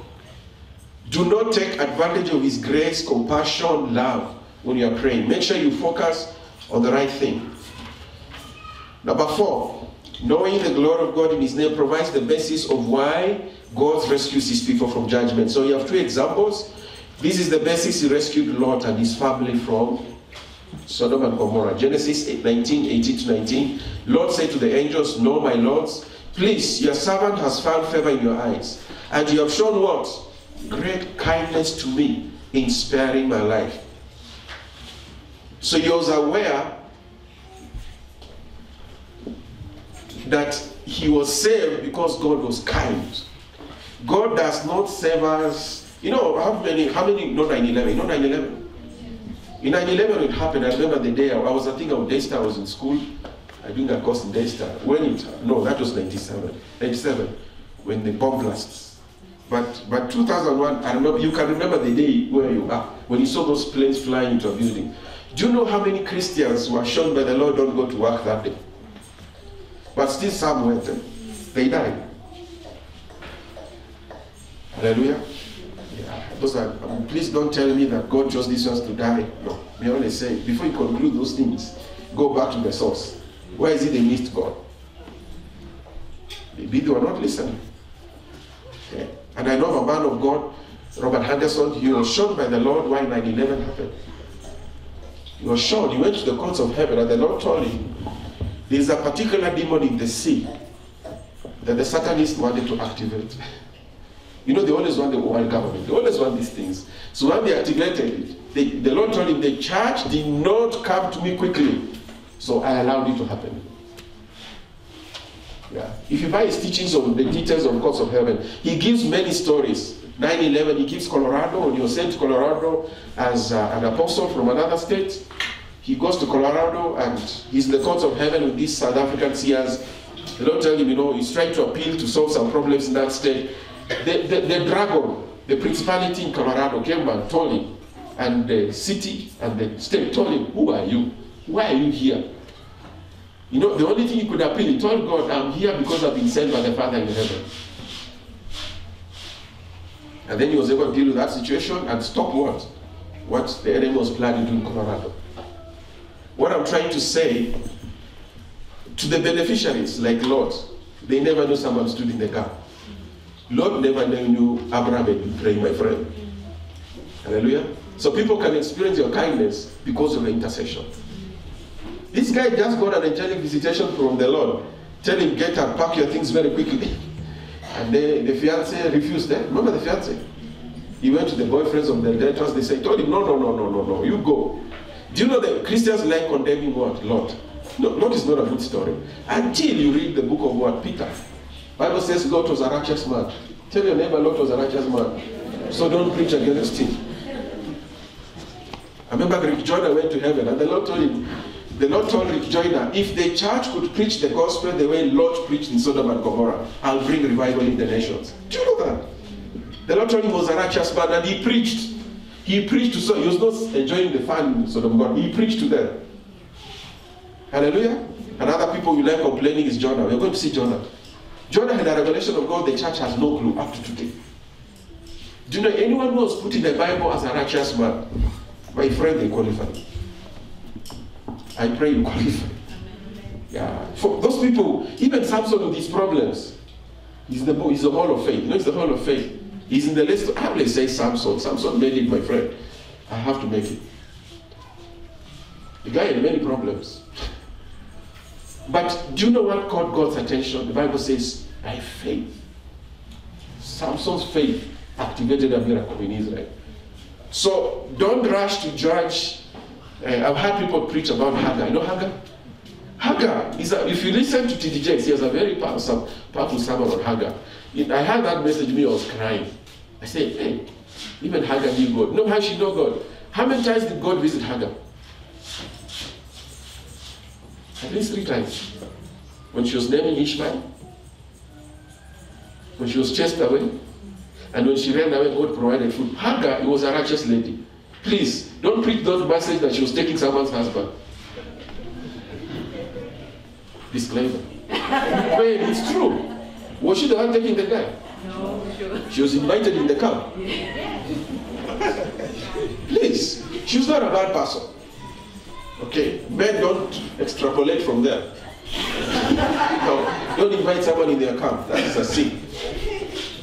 Do not take advantage of His grace, compassion, love when you are praying. Make sure you focus on the right thing. Number four, knowing the glory of God in His name provides the basis of why God rescues His people from judgment. So you have two examples. This is the basis He rescued Lot and his family from Sodom and Gomorrah. Genesis 19, 18 to 19. Lord said to the angels, No, my lords, please, your servant has found favor in your eyes, and you have shown what? Great kindness to me in sparing my life. So he was aware that he was saved because God was kind. God does not save us. You know, how many, how many know 9 11? You know 9 11? In 9 11, it happened. I remember the day I was, I think, of Daystar, I was in school. I doing a course in Daystar. When it, no, that was 97. 97, when the bomb blasts. But, but 2001, I remember, you can remember the day where you are, when you saw those planes flying into a building. Do you know how many Christians were shown by the Lord don't go to work that day? But still some went. They died. Hallelujah. Those are, um, please don't tell me that God chose these ones to die. No. We only say, before you conclude those things, go back to the source. Where is it they missed God? Maybe they were not listening. Okay. And I know of a man of God, Robert Henderson, he was shown by the Lord why 9 11 happened. He was shown, he went to the courts of heaven, and the Lord told him, There's a particular demon in the sea that the Satanists wanted to activate. You know, they always want the world government. They always want these things. So when they activated it, they, the Lord told him, the church did not come to me quickly. So I allowed it to happen. Yeah. If you buy his teachings on the details of the courts of heaven, he gives many stories. 9-11, he gives Colorado, when he was sent to Colorado as uh, an apostle from another state. He goes to Colorado and he's in the courts of heaven with these South African seers. The Lord tell him, you know, he's trying to appeal to solve some problems in that state. The, the, the dragon, the principality in Colorado came and told him, and the city and the state told him, Who are you? Why are you here? You know, the only thing he could appeal, he told God, I'm here because I've been sent by the Father in heaven. And then he was able to deal with that situation and stop what? What the enemy was planning to do in Colorado. What I'm trying to say to the beneficiaries, like Lot, they never knew someone stood in the gap. Lot never knew Abraham been praying, my friend. Hallelujah. So people can experience your kindness because of the intercession. This guy just got an angelic visitation from the Lord. Tell him, get up, pack your things very quickly. And the, the fiance refused that. Remember the fiance? He went to the boyfriends of the debtors. They said, told him, no, no, no, no, no, no, you go. Do you know that Christians like condemning what? Lot. No, Lot is not a good story. Until you read the book of what? Peter. Bible says Lot was a righteous man. Tell your neighbor Lot was a righteous man. So don't preach against him. I remember Rick Joyner went to heaven and the Lord told him, the Lord told Rick Joyner, if the church could preach the gospel the way Lot preached in Sodom and Gomorrah, I'll bring revival in the nations. Do you know that? The Lord told him he was a righteous man and he preached. He preached to Sodom. He was not enjoying the fun Sodom and Gomorrah. He preached to them. Hallelujah. And other people you like complaining is Jonah. We're going to see Jonah. Jonah had a revelation of God the church has no clue up to today. Do you know anyone who was put in the Bible as a righteous man? My friend, they qualify. I pray you qualify. Yeah. For those people, even Samson with these problems, he's the he's the hall of faith. You know, it's the hall of faith. He's in the list. I will say Samson. Samson made it, my friend. I have to make it. The guy had many problems. But do you know what caught God's attention? The Bible says, by faith. Samson's faith activated a miracle in Israel. So don't rush to judge. Uh, I've had people preach about Hagar. You know Hagar? Hagar is a, if you listen to TD Jakes, he has a very powerful, powerful sermon on Hagar. I had that message, me, I was crying. I said, hey, even Hagar knew God. No, how she know God? How many times did God visit Hagar? At least three times. When she was naming Ishmael, when she was chased away, and when she ran away, God provided food. Hagar, it was a righteous lady. Please, don't preach that message that she was taking someone's husband. Disclaimer. but it's true. Was she the one taking the guy? No, sure. She was invited in the camp. Please, she was not a bad person. Okay, men don't extrapolate from there. no, don't invite someone in their camp. That is a sin.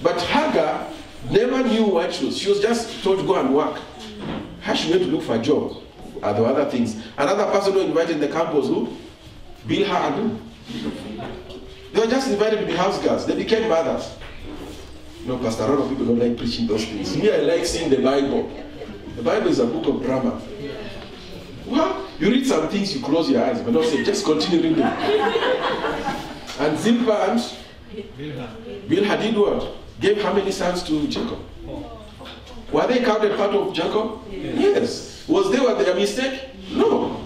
But Hagar never knew what she was. She was just told to go and work. How she went to look for a job. Are the other things? Another person who invited in the camp was who? Bilhah and They were just invited to be house girls. They became mothers. No, Pastor, a lot of people don't like preaching those things. Me, I like seeing the Bible. The Bible is a book of drama. Well, you read some things, you close your eyes, but don't say, just continue reading. and Zilpah and Bilhah did what? Gave how many sons to Jacob? Were they counted part of Jacob? Yes. Was they were their mistake? No.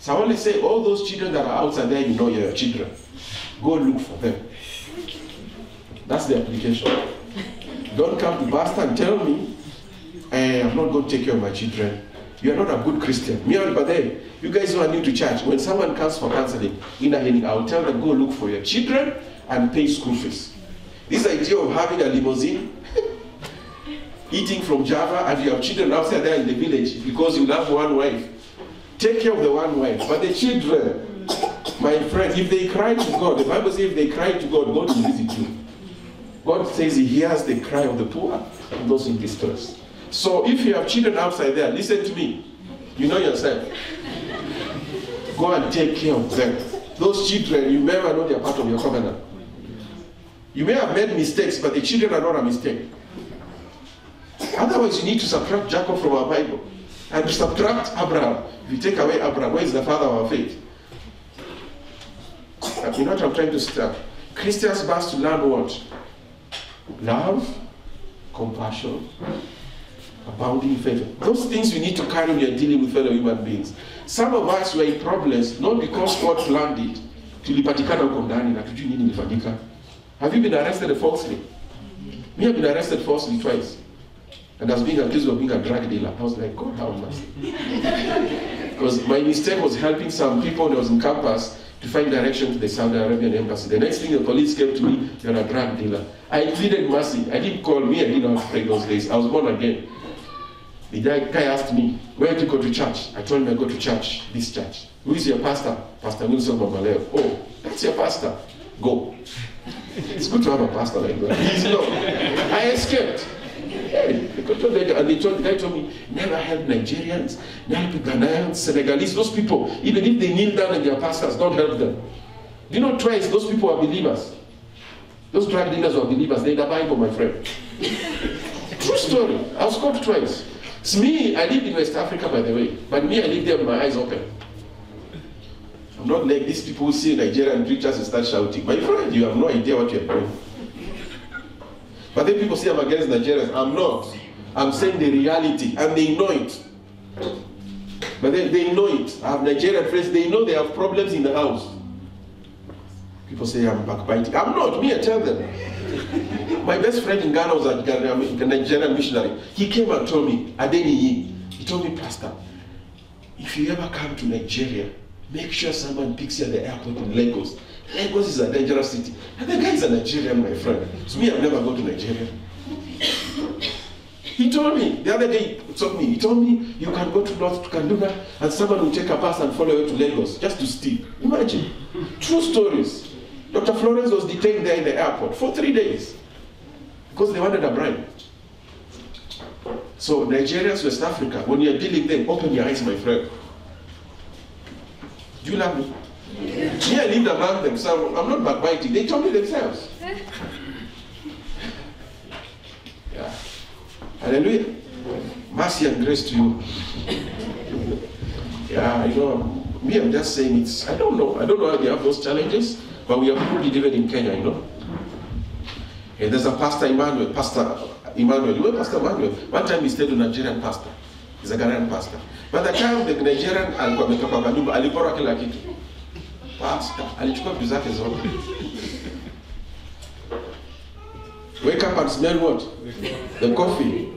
So I only say all those children that are outside there, you know your children. Go look for them. That's the application. Don't come to pastor and tell me, eh, I'm not going to take care of my children. You are not a good Christian. Me and Bade, you guys who are new to church, when someone comes for counseling in a healing, I'll tell them, go look for your children and pay school fees. This idea of having a limousine, eating from Java, and you have children outside there in the village because you love one wife. Take care of the one wife. But the children, my friend, if they cry to God, the Bible says if they cry to God, God will visit you. God says he hears the cry of the poor and those in distress. So if you have children outside there, listen to me. You know yourself. Go and take care of them. Those children, you may never know they're part of your covenant. You may have made mistakes, but the children are not a mistake. Otherwise, you need to subtract Jacob from our Bible and subtract Abraham. If you take away Abraham, where is the father of our faith? You know what I'm trying to start? Christians must learn what? Love, compassion, abounding faith. Those things we need to carry when you're dealing with fellow human beings. Some of us were in problems not because God planned it. Tulipatikana na tujui nini ilifanyika. Have you been arrested falsely? Me have been arrested falsely twice. And I was being accused of being a drug dealer. I was like, God, how mercy. because my mistake was helping some people I was in campus to find direction to the Saudi Arabian embassy. The next thing the police came to me, you're a drug dealer. I pleaded mercy. I didn't call me, I didn't have to pray those days. I was born again. The guy asked me, where do you go to church? I told him I go to church, this church. Who is your pastor? Pastor Wilson Babaleo. Oh, that's your pastor. Go. It's good to have a pastor like that. He's not. I escaped. Hey, and they told, the guy told me, never help Nigerians, never help Ghanaians, Senegalese, those people, even if they kneel down and their pastors, don't help them. Do you know twice those people are believers? Those drug dealers are believers. They're the Bible, my friend. True story. I was caught twice. It's me, I lived in West Africa, by the way. But me, I lived there with my eyes open. I'm not like these people who see Nigerian preachers and start shouting. My friend, you have no idea what you're doing. But then people say I'm against Nigerians. I'm not. I'm saying the reality, and they know it. But then they know it. I have Nigerian friends, they know they have problems in the house. People say I'm backbiting. I'm not. Me, I tell them. My best friend in Ghana was a Nigerian missionary. He came and told me, Adeniyi, he told me, Pastor, if you ever come to Nigeria, make sure someone picks you at the airport in Lagos. Lagos is a dangerous city. And the guy is a Nigerian, my friend. It's me, I've never gone to Nigeria. He told me, the other day he told me, he told me you can go to North to Kaduna and someone will take a bus and follow you to Lagos just to steal. Imagine. True stories. Dr. Florence was detained there in the airport for three days because they wanted a bribe. So Nigerians, West Africa, when you're dealing them, open your eyes, my friend. Do you love me? Me, I lived among them, so I'm not backbiting. They told me themselves. Yeah. Hallelujah. Mercy and grace to you. Yeah, you know, me, I'm just saying it's, I don't know. I don't know how they have those challenges, but we are people living in Kenya, you know. And there's a pastor, Emmanuel, Pastor Emmanuel. You know Pastor Emmanuel? One time he stayed a Nigerian pastor. He's a Ghanaian pastor. By the time the Nigerian alikuwa ametoka kwa nyumba, aliporwa kila kitu. Alichukua vitu zake zote. Wake up and smell what? The coffee.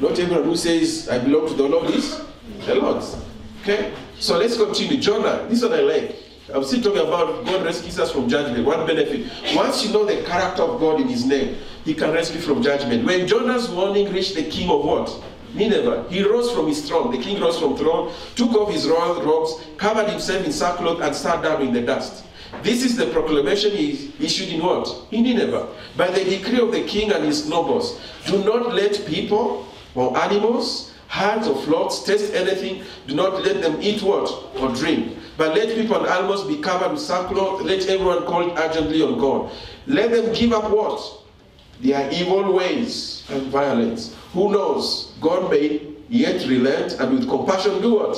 Not everyone who says, I belong to the Lord is the Lord's. Okay? So let's continue. Jonah, this one I like. I'm still talking about God rescues us from judgment. One benefit. Once you know the character of God in his name, he can rescue from judgment. When Jonah's warning reached the king of what? Nineveh. He rose from his throne. The king rose from throne, took off his royal robes, covered himself in sackcloth, and sat down in the dust. This is the proclamation he issued in what? In Nineveh. By the decree of the king and his nobles. Do not let people or animals, herds or flocks taste anything. Do not let them eat what? Or drink. But let people and animals be covered with sackcloth. Let everyone call urgently on God. Let them give up what? Their evil ways and violence. Who knows? God may yet relent and with compassion do what?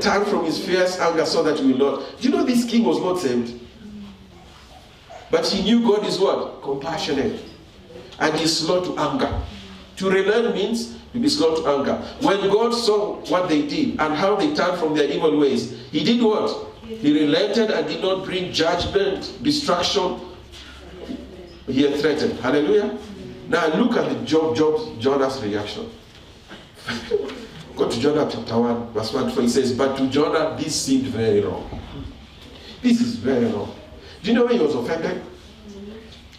Turn from his fierce anger so that we will not. Do you know this king was not saved? But he knew God is what? Compassionate. And he's slow to anger. To relent means to be slow to anger. When God saw what they did and how they turned from their evil ways, he did what? He relented and did not bring judgment, destruction. He threatened. Hallelujah. Now look at the Job, Job, Jonah's reaction. Go to Jonah chapter 1, verse 1 4. He says, But to Jonah this seemed very wrong. This is very wrong. Do you know when he was offended?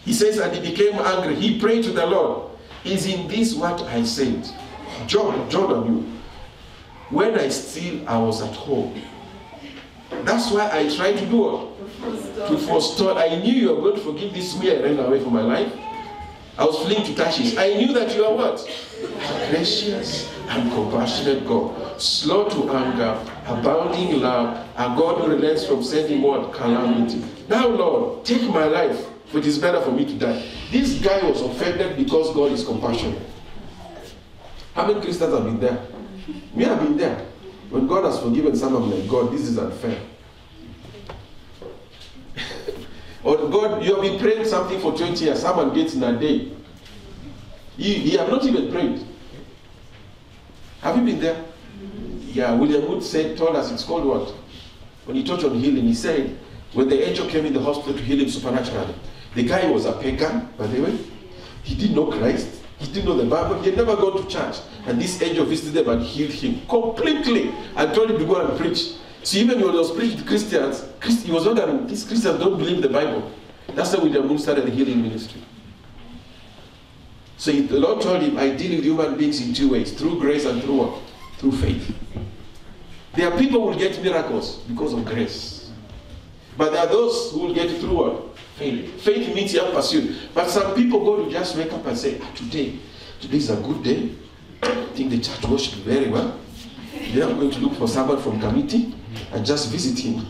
He says, and he became angry. He prayed to the Lord. Is in this what I said? John, Jonah knew. When I still I was at home. That's why I tried to do it. To forestall. I knew you were going to forgive this me. I ran away from my life. I was fleeing to Tarshish. I knew that you are what? A gracious and compassionate God, slow to anger, abounding love, and God who relents from sending what? Calamity. Now, Lord, take my life, for it is better for me to die. This guy was offended because God is compassionate. How many Christians have been there? Me have been there. When God has forgiven some, I'm like, God, this is unfair. Or God, you have been praying something for 20 years, someone gets in a day. You, you have not even prayed. Have you been there? Yeah, William Wood said, told us it's called what? When he taught on healing, he said, when the angel came in the hospital to heal him supernaturally, the guy was a pagan, by the way. He didn't know Christ. He didn't know the Bible. He had never gone to church. And this angel visited him and healed him completely and told him to go and preach. So even when he was preaching to Christians, Christ, he was wondering, these Christians don't believe the Bible. That's why William Moon started the healing ministry. So he, the Lord told him, I deal with human beings in two ways, through grace and through what? Through faith. There are people who will get miracles because of grace. But there are those who will get through what? Faith. Faith means you have pursuit. But some people go to just wake up and say, ah, today, today is a good day. I think the church worshiped very well. Then I'm going to look for someone from committee and just visit him.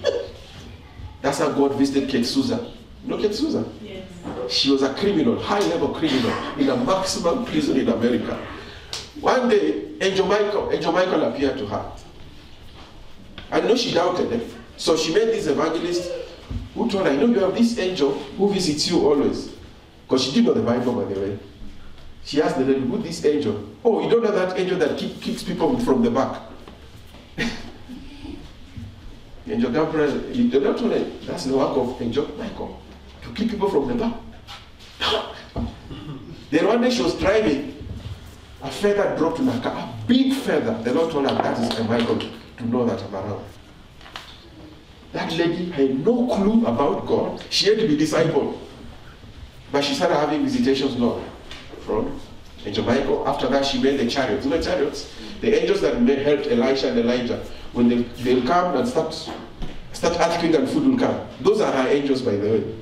That's how God visited Kate Susan. You know Kate Susan? Yes. She was a criminal, high level criminal, in a maximum prison in America. One day, Angel Michael, Angel Michael appeared to her. I know she doubted it. So she met this evangelist who told her, You know, you have this angel who visits you always. Because she didn't know the Bible, by the way. She asked the lady, Who this angel? Oh, you don't know that angel that keep, keeps people from the back. angel Gabriel, you don't know that that's the work of Angel Michael to keep people from the back. then one day she was driving, a feather dropped in her car, a big feather. The Lord told her that is a Michael to know that I'm around. That lady had no clue about God. She had to be discipled. But she started having visitations, Lord, from Angel Michael. After that, she made the chariots. You know chariots? The angels that helped Elisha and Elijah, when they, they'll come and start, start earthquake and food will come. Those are her angels, by the way.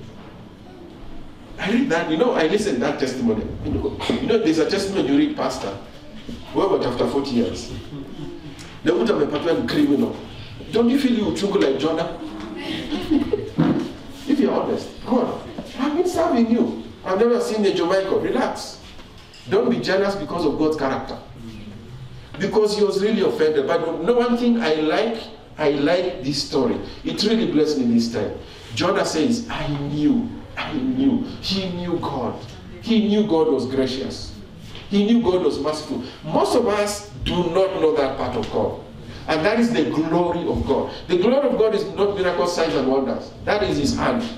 I read that, you know, I listened to that testimony. You know, you know, there's a testimony you read, Pastor. Wewe after 40 years. Na mtu amepatwa ni criminal. Don't you feel you uchungu like Jonah? if you're honest, God, I've been serving you. I've never seen a Jamaica. Relax. Don't be jealous because of God's character. Because he was really offended. But no one thing I like, I like this story. It really blessed me this time. Jonah says, I knew, I knew. He knew God. He knew God was gracious. He knew God was merciful. Most of us do not know that part of God. And that is the glory of God. The glory of God is not miracle signs and wonders. That is his hand.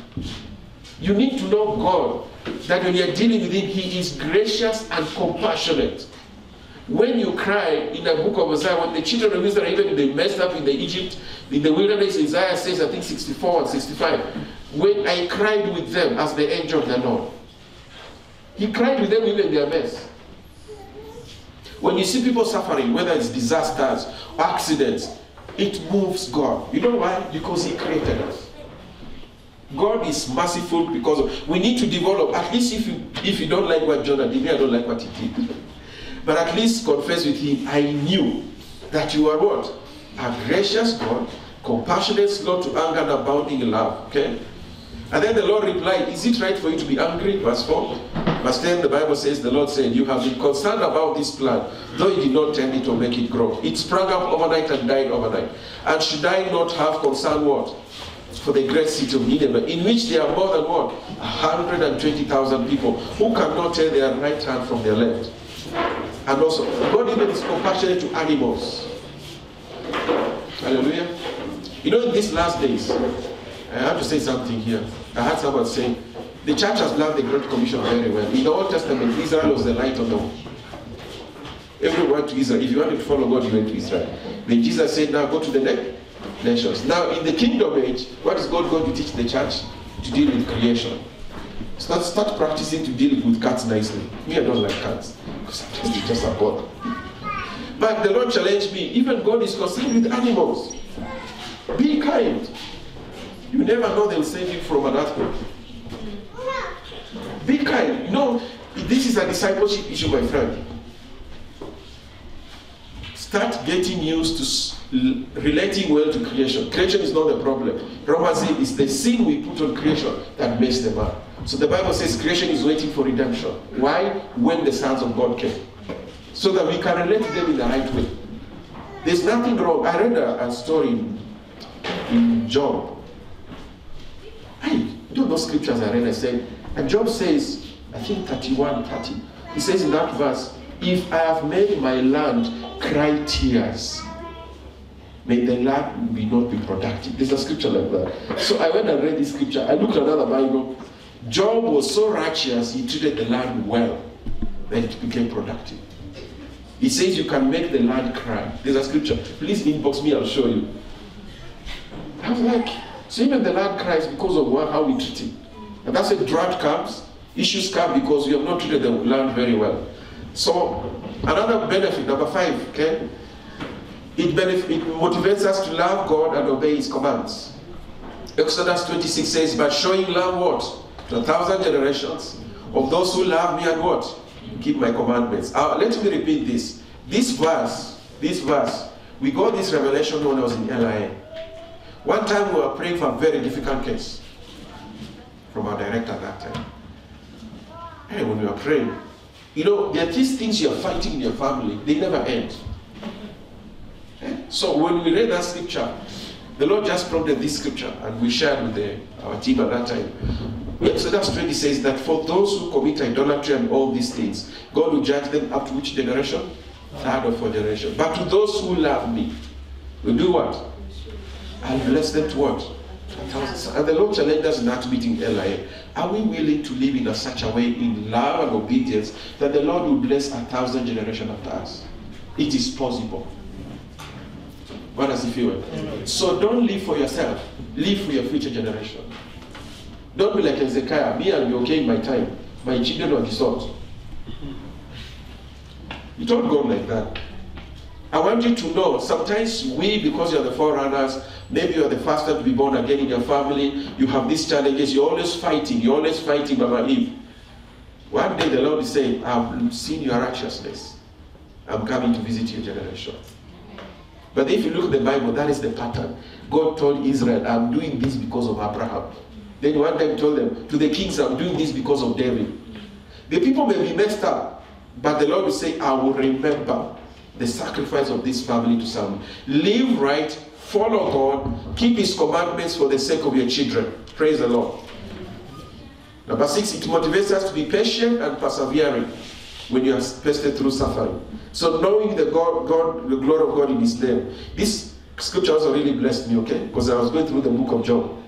You need to know God. That when you're dealing with him, he is gracious and compassionate. When you cry in the book of Isaiah, when the children of Israel, even they messed up in the Egypt, in the wilderness, Isaiah says, I think 64 and 65, when I cried with them as the angel of the Lord. He cried with them even their mess. When you see people suffering, whether it's disasters, or accidents, it moves God. You know why? Because He created us. God is merciful because of, we need to develop. At least if you if you don't like what Jonah did, I don't like what he did. But at least confess with him. I knew that you are what a gracious God, compassionate, slow to anger, and abounding in love. Okay. And then the Lord replied, Is it right for you to be angry? Verse 4. Verse 10, the Bible says, The Lord said, You have been concerned about this plant, though you did not tend it or make it grow. It sprang up overnight and died overnight. And should I not have concern what? For the great city of Nineveh, in which there are more than what? 120,000 people who cannot tell their right hand from their left. And also, God even is compassionate to animals. Hallelujah. You know, in these last days, I have to say something here. I heard someone saying, the church has learned the Great Commission very well. In the Old Testament, Israel was the light of the world. Everyone to Israel. If you wanted to follow God, you went to Israel. Then Jesus said, now go to the next nations. Now, in the kingdom age, what is God going to teach the church? To deal with creation. Start, start practicing to deal with cats nicely. Me, I don't like cats. Because it's just a bother. But the Lord challenged me. Even God is concerned with animals. Be kind. You never know they'll save you from an earthquake. Be kind. You know, this is a discipleship issue, my friend. Start getting used to relating well to creation. Creation is not the problem. Romans is the sin we put on creation that makes them up. So the Bible says creation is waiting for redemption. Why? When the sons of God came. So that we can relate to them in the right way. There's nothing wrong. I read a, a story in, in Job. I don't know scriptures I read. I said, and Job says, I think 31, 30. He says in that verse, if I have made my land cry tears, may the land be not be productive. There's a scripture like that. So I went and read this scripture. I looked at another Bible. Job was so righteous, he treated the land well, that it became productive. He says you can make the land cry. There's a scripture. Please inbox me, I'll show you. I was like, so even the land cries because of what, how we treat it. And that's a drought comes, issues come because we have not treated the land very well. So another benefit, number five, okay? It, benefit, it motivates us to love God and obey His commands. Exodus 26 says, by showing love what? To a thousand generations of those who love me and what? Keep my commandments. Uh, let me repeat this. This verse, this verse, we got this revelation when I was in LIA. One time we were praying for a very difficult case from our director that time. Hey, when we were praying, you know, there are these things you're fighting in your family, they never end. Eh? So when we read that scripture, the Lord just prompted this scripture and we shared with the, our team at that time. Exodus 20 says that for those who commit idolatry and all these things, God will judge them up to which generation? Third or fourth generation. But to those who love me, will do what? I'll bless them to what? And the Lord challenged us in that meeting LIA. Are we willing to live in such a way in love and obedience that the Lord will bless a thousand generations after us? It is possible. What does he feel? So don't live for yourself. Live for your future generation. Don't be like Hezekiah. Me, I'll be okay in my time. My children will be salt. You don't go like that. I want you to know sometimes we, because you're the forerunners, maybe you're the first to be born again in your family, you have these challenges, you're always fighting, you're always fighting, Mama Eve. One day the Lord is saying, I've seen your righteousness. I'm coming to visit your generation. But if you look at the Bible, that is the pattern. God told Israel, I'm doing this because of Abraham. Then one time told them, to the kings, I'm doing this because of David. The people may be messed up, but the Lord will say, I will remember the sacrifice of this family to some. Live right, follow God, keep his commandments for the sake of your children. Praise the Lord. Number six, it motivates us to be patient and persevering when you are tested through suffering. So knowing the God, God, the glory of God in His name. This scripture also really blessed me, okay? Because I was going through the book of Job.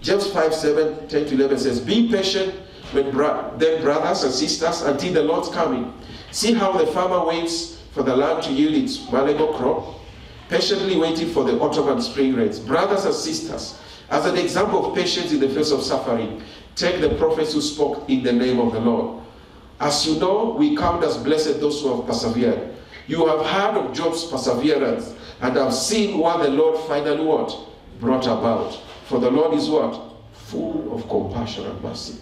James 5, 7, 10 to 11 says, Be patient with bro- brothers and sisters until the Lord's coming. See how the farmer waits for the land to yield its valuable crop, patiently waiting for the autumn and spring rains. Brothers and sisters, as an example of patience in the face of suffering, take the prophets who spoke in the name of the Lord. As you know, we count as blessed those who have persevered. You have heard of Job's perseverance and have seen what the Lord finally what? Brought about. For the Lord is what? Full of compassion and mercy.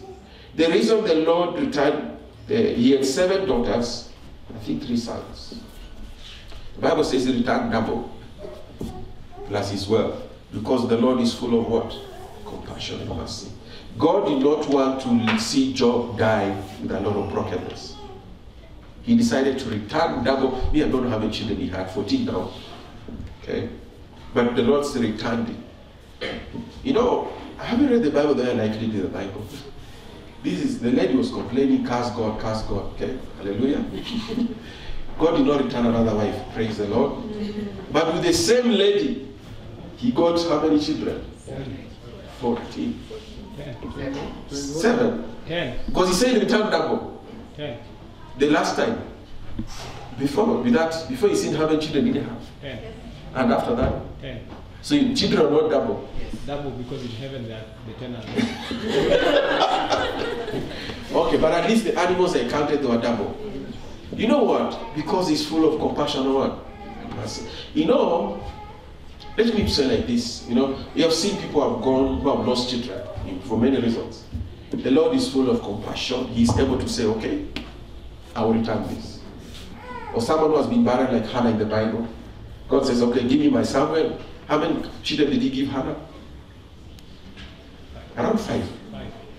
The reason the Lord returned, uh, he had seven daughters, I think three sons. The Bible says he returned double, plus his wealth, because the Lord is full of what? Compassion and mercy. God did not want to see Job die with a lot of brokenness. He decided to return double. I don't how many children he had, 14 now. Okay? But the Lord still returned it. You know, I haven't read the Bible the way I like reading the Bible. This is the lady was complaining, curse God, curse God. Okay? Hallelujah. God did not return another wife. Praise the Lord. But with the same lady, he got how many children? 14. Seven. Ten. Because he said he returned double. Ten. The last time. Before with that, before he seen how many children did he have? Ten. And after that. Ten. So children are not double. Yes, double because in heaven they are the ten Okay, but at least the animals I counted they were double. You know what? Because he's full of compassion and? Mercy. You know, let me say like this. You know, you have seen people have gone who have lost children for many reasons. The Lord is full of compassion. He is able to say, okay, I will return this. Or someone who has been barren like Hannah in the Bible. God says, okay, give me my Samuel. How many children did he give Hannah? Around five.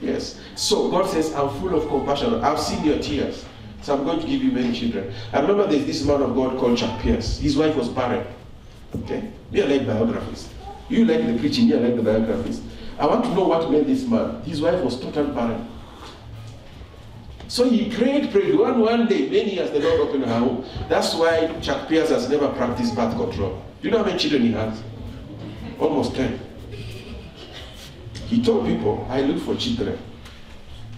Yes. So God says, I'm full of compassion. I've seen your tears. So I'm going to give you many children. I remember there's this man of God called Chuck Pierce. His wife was barren. Okay? Me, I like biographies. You like the preaching, I like the biographies. I want to know what made this man. His wife was total barren. So he prayed, prayed. One, one day, many years, the Lord opened her womb. That's why Chuck Pierce has never practiced birth control. Do you know how many children he has? Almost 10. He told people, I look for children.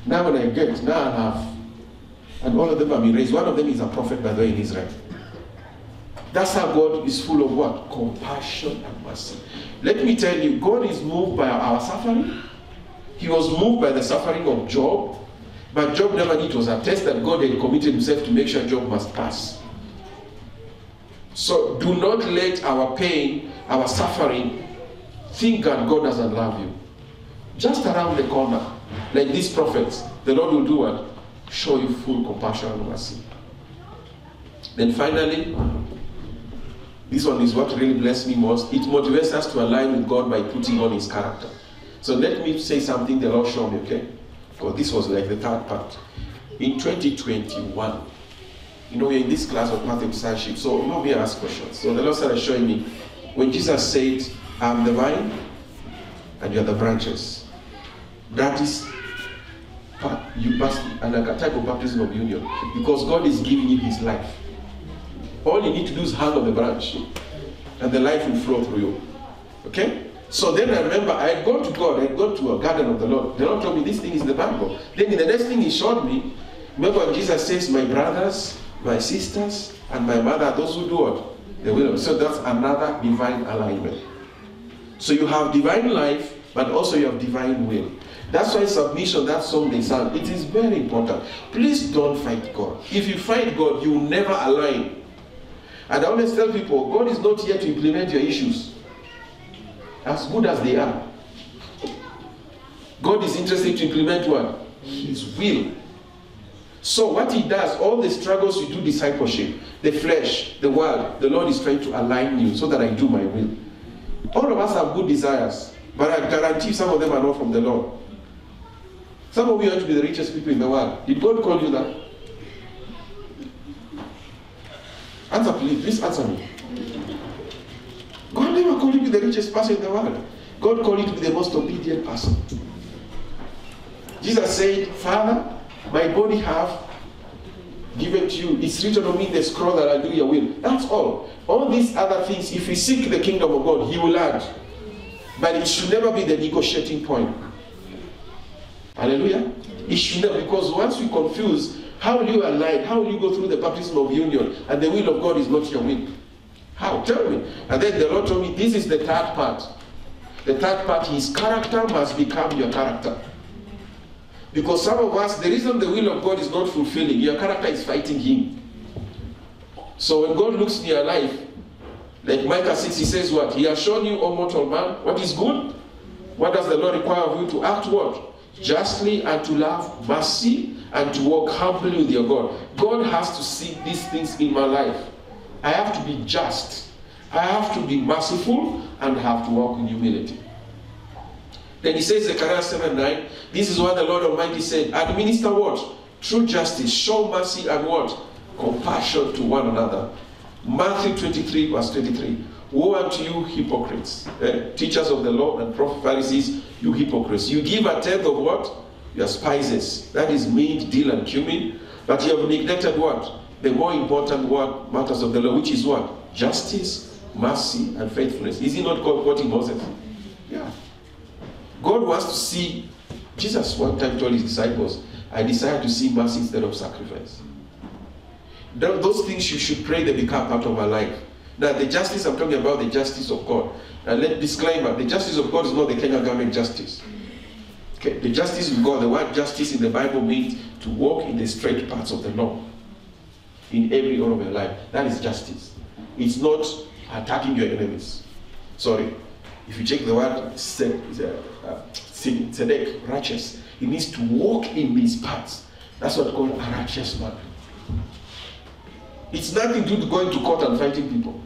Now when I get, now I have. And all of them have been raised. One of them is a prophet, by the way, in Israel. That's how God is full of what? Compassion and mercy. Let me tell you, God is moved by our suffering. He was moved by the suffering of Job. But Job never knew it was a test that God had committed himself to make sure Job must pass. So do not let our pain, our suffering, think that God doesn't love you. Just around the corner, like these prophets, the Lord will do what? Show you full compassion and mercy. Then finally, this one is what really blessed me most. It motivates us to align with God by putting on His character. So let me say something the Lord showed me, okay? Because this was like the third part. In 2021, you know, we're in this class of path of discipleship, so you know, we ask questions. So the Lord started showing me when Jesus said, I'm the vine and you're the branches. That is you must and a type of baptism of union because God is giving you His life. All you need to do is hang on the branch, and the life will flow through you. Okay? So then I remember I had gone to God, I had gone to a garden of the Lord. The Lord told me this thing is the Bible. Then the next thing He showed me, remember when Jesus says, My brothers, my sisters, and my mother, those who do what? The will of So that's another divine alignment. So you have divine life, but also you have divine will. That's why submission, that song they it is very important. Please don't fight God. If you fight God, you will never align. And I always tell people, God is not here to implement your issues. As good as they are. God is interested to implement what? His will. So what he does, all the struggles you do discipleship, the flesh, the world, the Lord is trying to align you so that I do my will. All of us have good desires, but I guarantee some of them are not from the Lord. Some of you want to be the richest people in the world. Did God call you that? Answer, please. Please answer me. God never called you to be the richest person in the world. God called you to be the most obedient person. Jesus said, Father, my body have given to you. It's written on me the scroll that I do your will. That's all. All these other things, if we seek the kingdom of God, He will add. But it should never be the negotiating point. Hallelujah. It should never, because once we confuse, how will you align? How will you go through the baptism of union and the will of God is not your will? How? Tell me. And then the Lord told me, this is the third part. The third part, his character must become your character. Because some of us, the reason the will of God is not fulfilling, your character is fighting him. So when God looks in your life, like Micah 6, he says what? He has shown you, O mortal man, what is good. What does the Lord require of you? To act what? Justly and to love mercy and to walk humbly with your God. God has to see these things in my life. I have to be just. I have to be merciful and have to walk in humility. Then he says, Zechariah 7 9, this is what the Lord Almighty said Administer what? True justice, show mercy and what? Compassion to one another. Matthew 23, verse 23. Woe unto you, hypocrites, eh, teachers of the law and prophet Pharisees, you hypocrites. You give a tenth of what? Your spices. That is mint, dill, and cumin. But you have neglected what? The more important what matters of the law, which is what? Justice, mercy, and faithfulness. Is he not quoting Moses? Yeah. God wants to see, Jesus one time told his disciples, I desire to see mercy instead of sacrifice. Those things you should pray they become part of our life. Now, the justice I'm talking about, the justice of God. And let disclaimer: the justice of God is not the Kenya government justice. Okay, the justice of God, the word justice in the Bible means to walk in the straight paths of the law in every area of your life. That is justice. It's not attacking your enemies. Sorry. If you check the word uh, tzedek, righteous, it means to walk in these paths. That's what called a righteous man. It's nothing to do going to court and fighting people.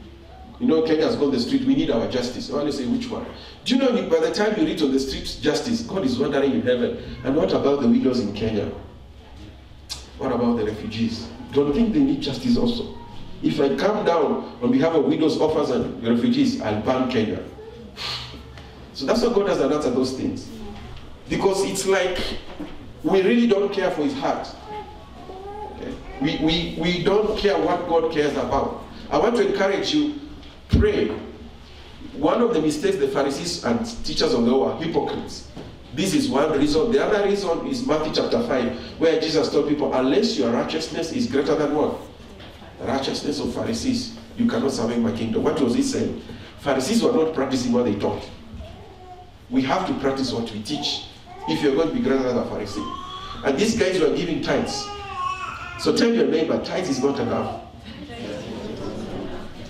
You know, Kenya's gone the street, we need our justice. I always say, which one? Do you know, by the time you reach on the street justice, God is wondering in heaven. And what about the widows in Kenya? What about the refugees? Don't think they need justice also. If I come down on behalf of widows, orphans, and refugees, I'll ban Kenya. So that's what God has done those things. Because it's like we really don't care for his heart. We, we, we don't care what God cares about. I want to encourage you, pray. One of the mistakes the Pharisees and teachers of the law are hypocrites. This is one reason. The other reason is Matthew chapter 5, where Jesus told people, unless your righteousness is greater than what? The righteousness of Pharisees, you cannot serve my kingdom. What was he saying? Pharisees were not practicing what they taught. We have to practice what we teach if you're going to be greater than a Pharisee. And these guys were giving tithes. So tell your neighbor, tithes is not enough.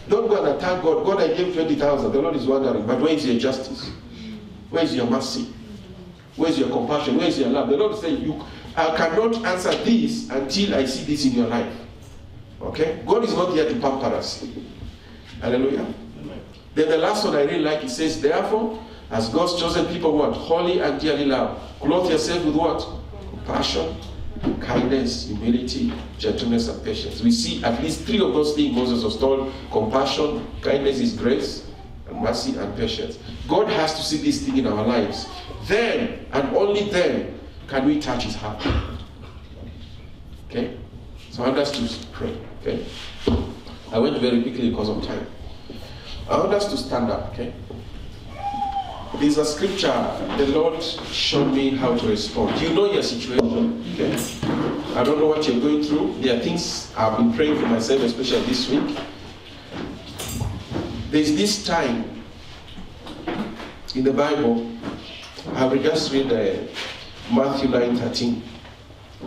Don't go and attack God. God, I gave 20,000. The Lord is wondering, but where is your justice? Where is your mercy? Where is your compassion? Where is your love? The Lord is saying, you, I cannot answer this until I see this in your life. Okay? God is not here to pamper us. Hallelujah. Then the last one I really like, it says, therefore, as God's chosen people, what? Holy and dearly loved. Clothe yourself with what? Compassion, kindness, humility, gentleness, and patience. We see at least three of those things Moses was told. Compassion, kindness is grace, and mercy and patience. God has to see this thing in our lives. Then, and only then, can we touch his heart. Okay? So I want us to pray. Okay? I went very quickly because of time. I want us to stand up, okay? There's a scripture, the Lord showed me how to respond. You know your situation, okay? I don't know what you're going through. There are things I've been praying for myself, especially this week. There's this time in the Bible, I will just read uh, Matthew 9 13.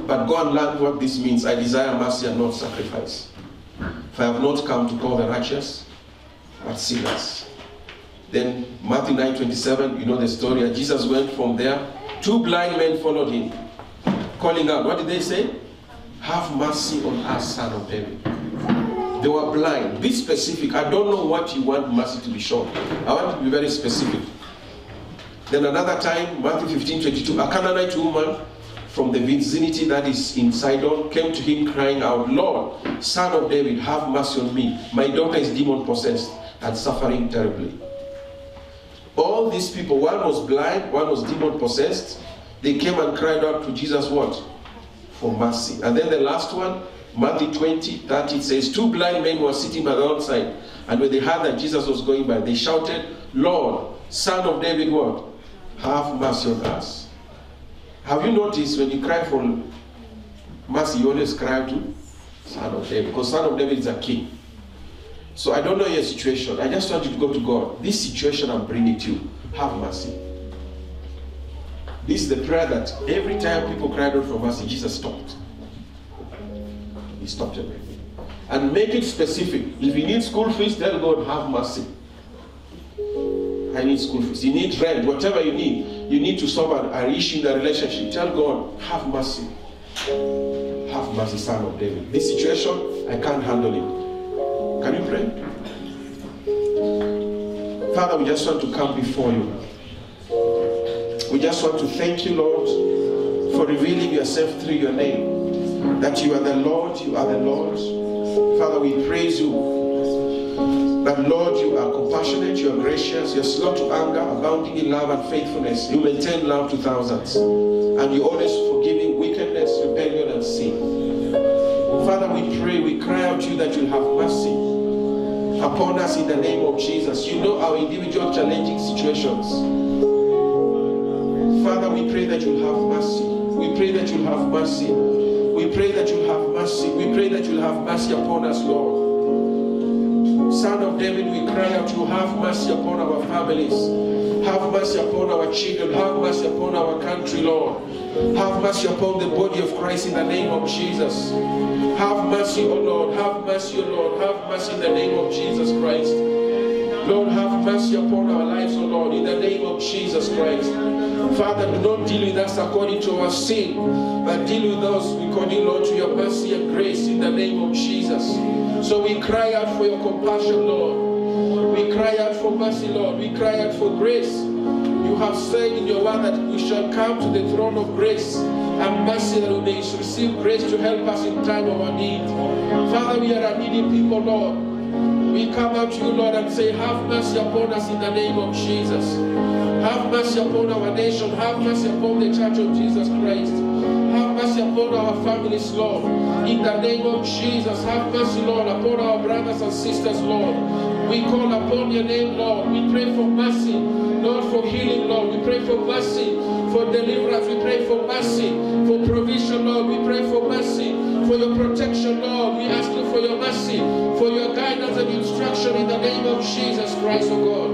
But go and learn what this means. I desire mercy and not sacrifice. For I have not come to call the righteous, but sinners. Then Matthew 9 27, you know the story. Jesus went from there. Two blind men followed him, calling out. What did they say? Have mercy on us, son of David. They were blind. Be specific. I don't know what you want mercy to be shown. I want to be very specific. Then another time, Matthew 15 22, a Canaanite woman from the vicinity that is in Sidon came to him crying out, Lord, son of David, have mercy on me. My daughter is demon possessed and suffering terribly. All these people, one was blind, one was demon possessed. They came and cried out to Jesus, what? For mercy. And then the last one, Matthew 20, 30, it says, Two blind men were sitting by the outside, and when they heard that Jesus was going by, they shouted, Lord, son of David, what? Have mercy on us. Have you noticed when you cry for mercy, you always cry to son of David, because son of David is a king. So I don't know your situation. I just want you to go to God. This situation I'm bringing to you. Have mercy. This is the prayer that every time people cried out for mercy, Jesus stopped. He stopped everything. And make it specific. If you need school fees, tell God, have mercy. I need school fees. You need rent, whatever you need. You need to solve an, issue in the relationship. Tell God, have mercy. Have mercy, son of David. This situation, I can't handle it. Can you pray? Father, we just want to come before you. We just want to thank you, Lord, for revealing yourself through your name. That you are the Lord, you are the Lord. Father, we praise you. That, Lord, you are compassionate, you are gracious, you're slow to anger, abounding in love and faithfulness. You maintain love to thousands. And you always forgiving wickedness, rebellion, and sin. Father, we pray, we cry out to you that you'll have mercy upon us in the name of Jesus. You know our individual challenging situations. Father, we pray that you'll have mercy. We pray that you'll have mercy. We pray that you'll have mercy. We pray that you'll have mercy upon us, Lord. Son of David, we cry out, you have mercy upon our families. Have mercy upon our children. Have mercy upon our country, Lord. Have mercy upon the body of Christ in the name of Jesus. Have mercy, O Lord. Have mercy, O Lord. Have mercy in the name of Jesus Christ. Lord, have mercy upon our lives, O Lord, in the name of Jesus Christ. Father, do not deal with us according to our sin, but deal with us according, Lord, to your mercy and grace in the name of Jesus. So we cry out for your compassion, Lord. We cry out for mercy, Lord. We cry out for grace. You have said in your word that we shall come to the throne of grace and mercy that we may receive grace to help us in time of our need. Father, we are a needy people, Lord. We come out to you, Lord, and say, Have mercy upon us in the name of Jesus. Have mercy upon our nation. Have mercy upon the church of Jesus Christ. Have mercy upon our families, Lord. In the name of Jesus, have mercy, Lord, upon our brothers and sisters, Lord. We call upon your name, Lord. We pray for mercy, Lord, for healing, Lord. We pray for mercy, for deliverance. We pray for mercy, for provision, Lord. We pray for mercy, for your protection, Lord. We ask you for your mercy, for your guidance and instruction in the name of Jesus Christ, O God.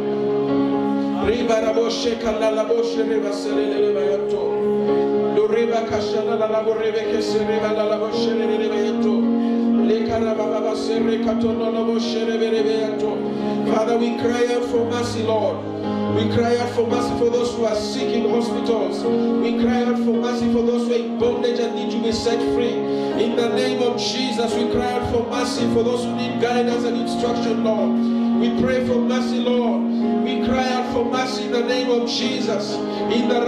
Father, we cry out for mercy, Lord. We cry out for mercy for those who are sick in hospitals. We cry out for mercy for those who are in bondage and need to be set free. In the name of Jesus, we cry out for mercy for those who need guidance and instruction, Lord. We pray for mercy, Lord. We cry out for mercy in the name of Jesus. In the.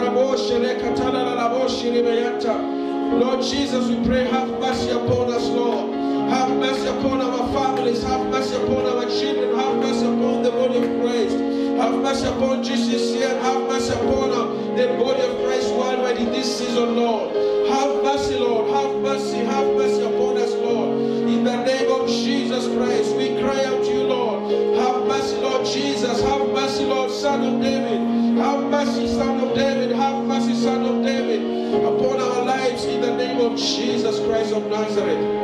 Lord Jesus, we pray, have mercy upon us, Lord. Have mercy upon our families. Have mercy upon our children. Have mercy upon the body of Christ. Have mercy upon Jesus and have mercy upon uh, the body of Christ worldwide in this season, Lord. Have mercy, Lord. Have mercy. Have mercy upon us, Lord. In the name of Jesus Christ, we cry out to you, Lord. Have mercy, Lord Jesus. Have mercy, Lord, Son of David. Have mercy, Son of David. Have mercy, Son of David, upon our lives in the name of Jesus Christ of Nazareth.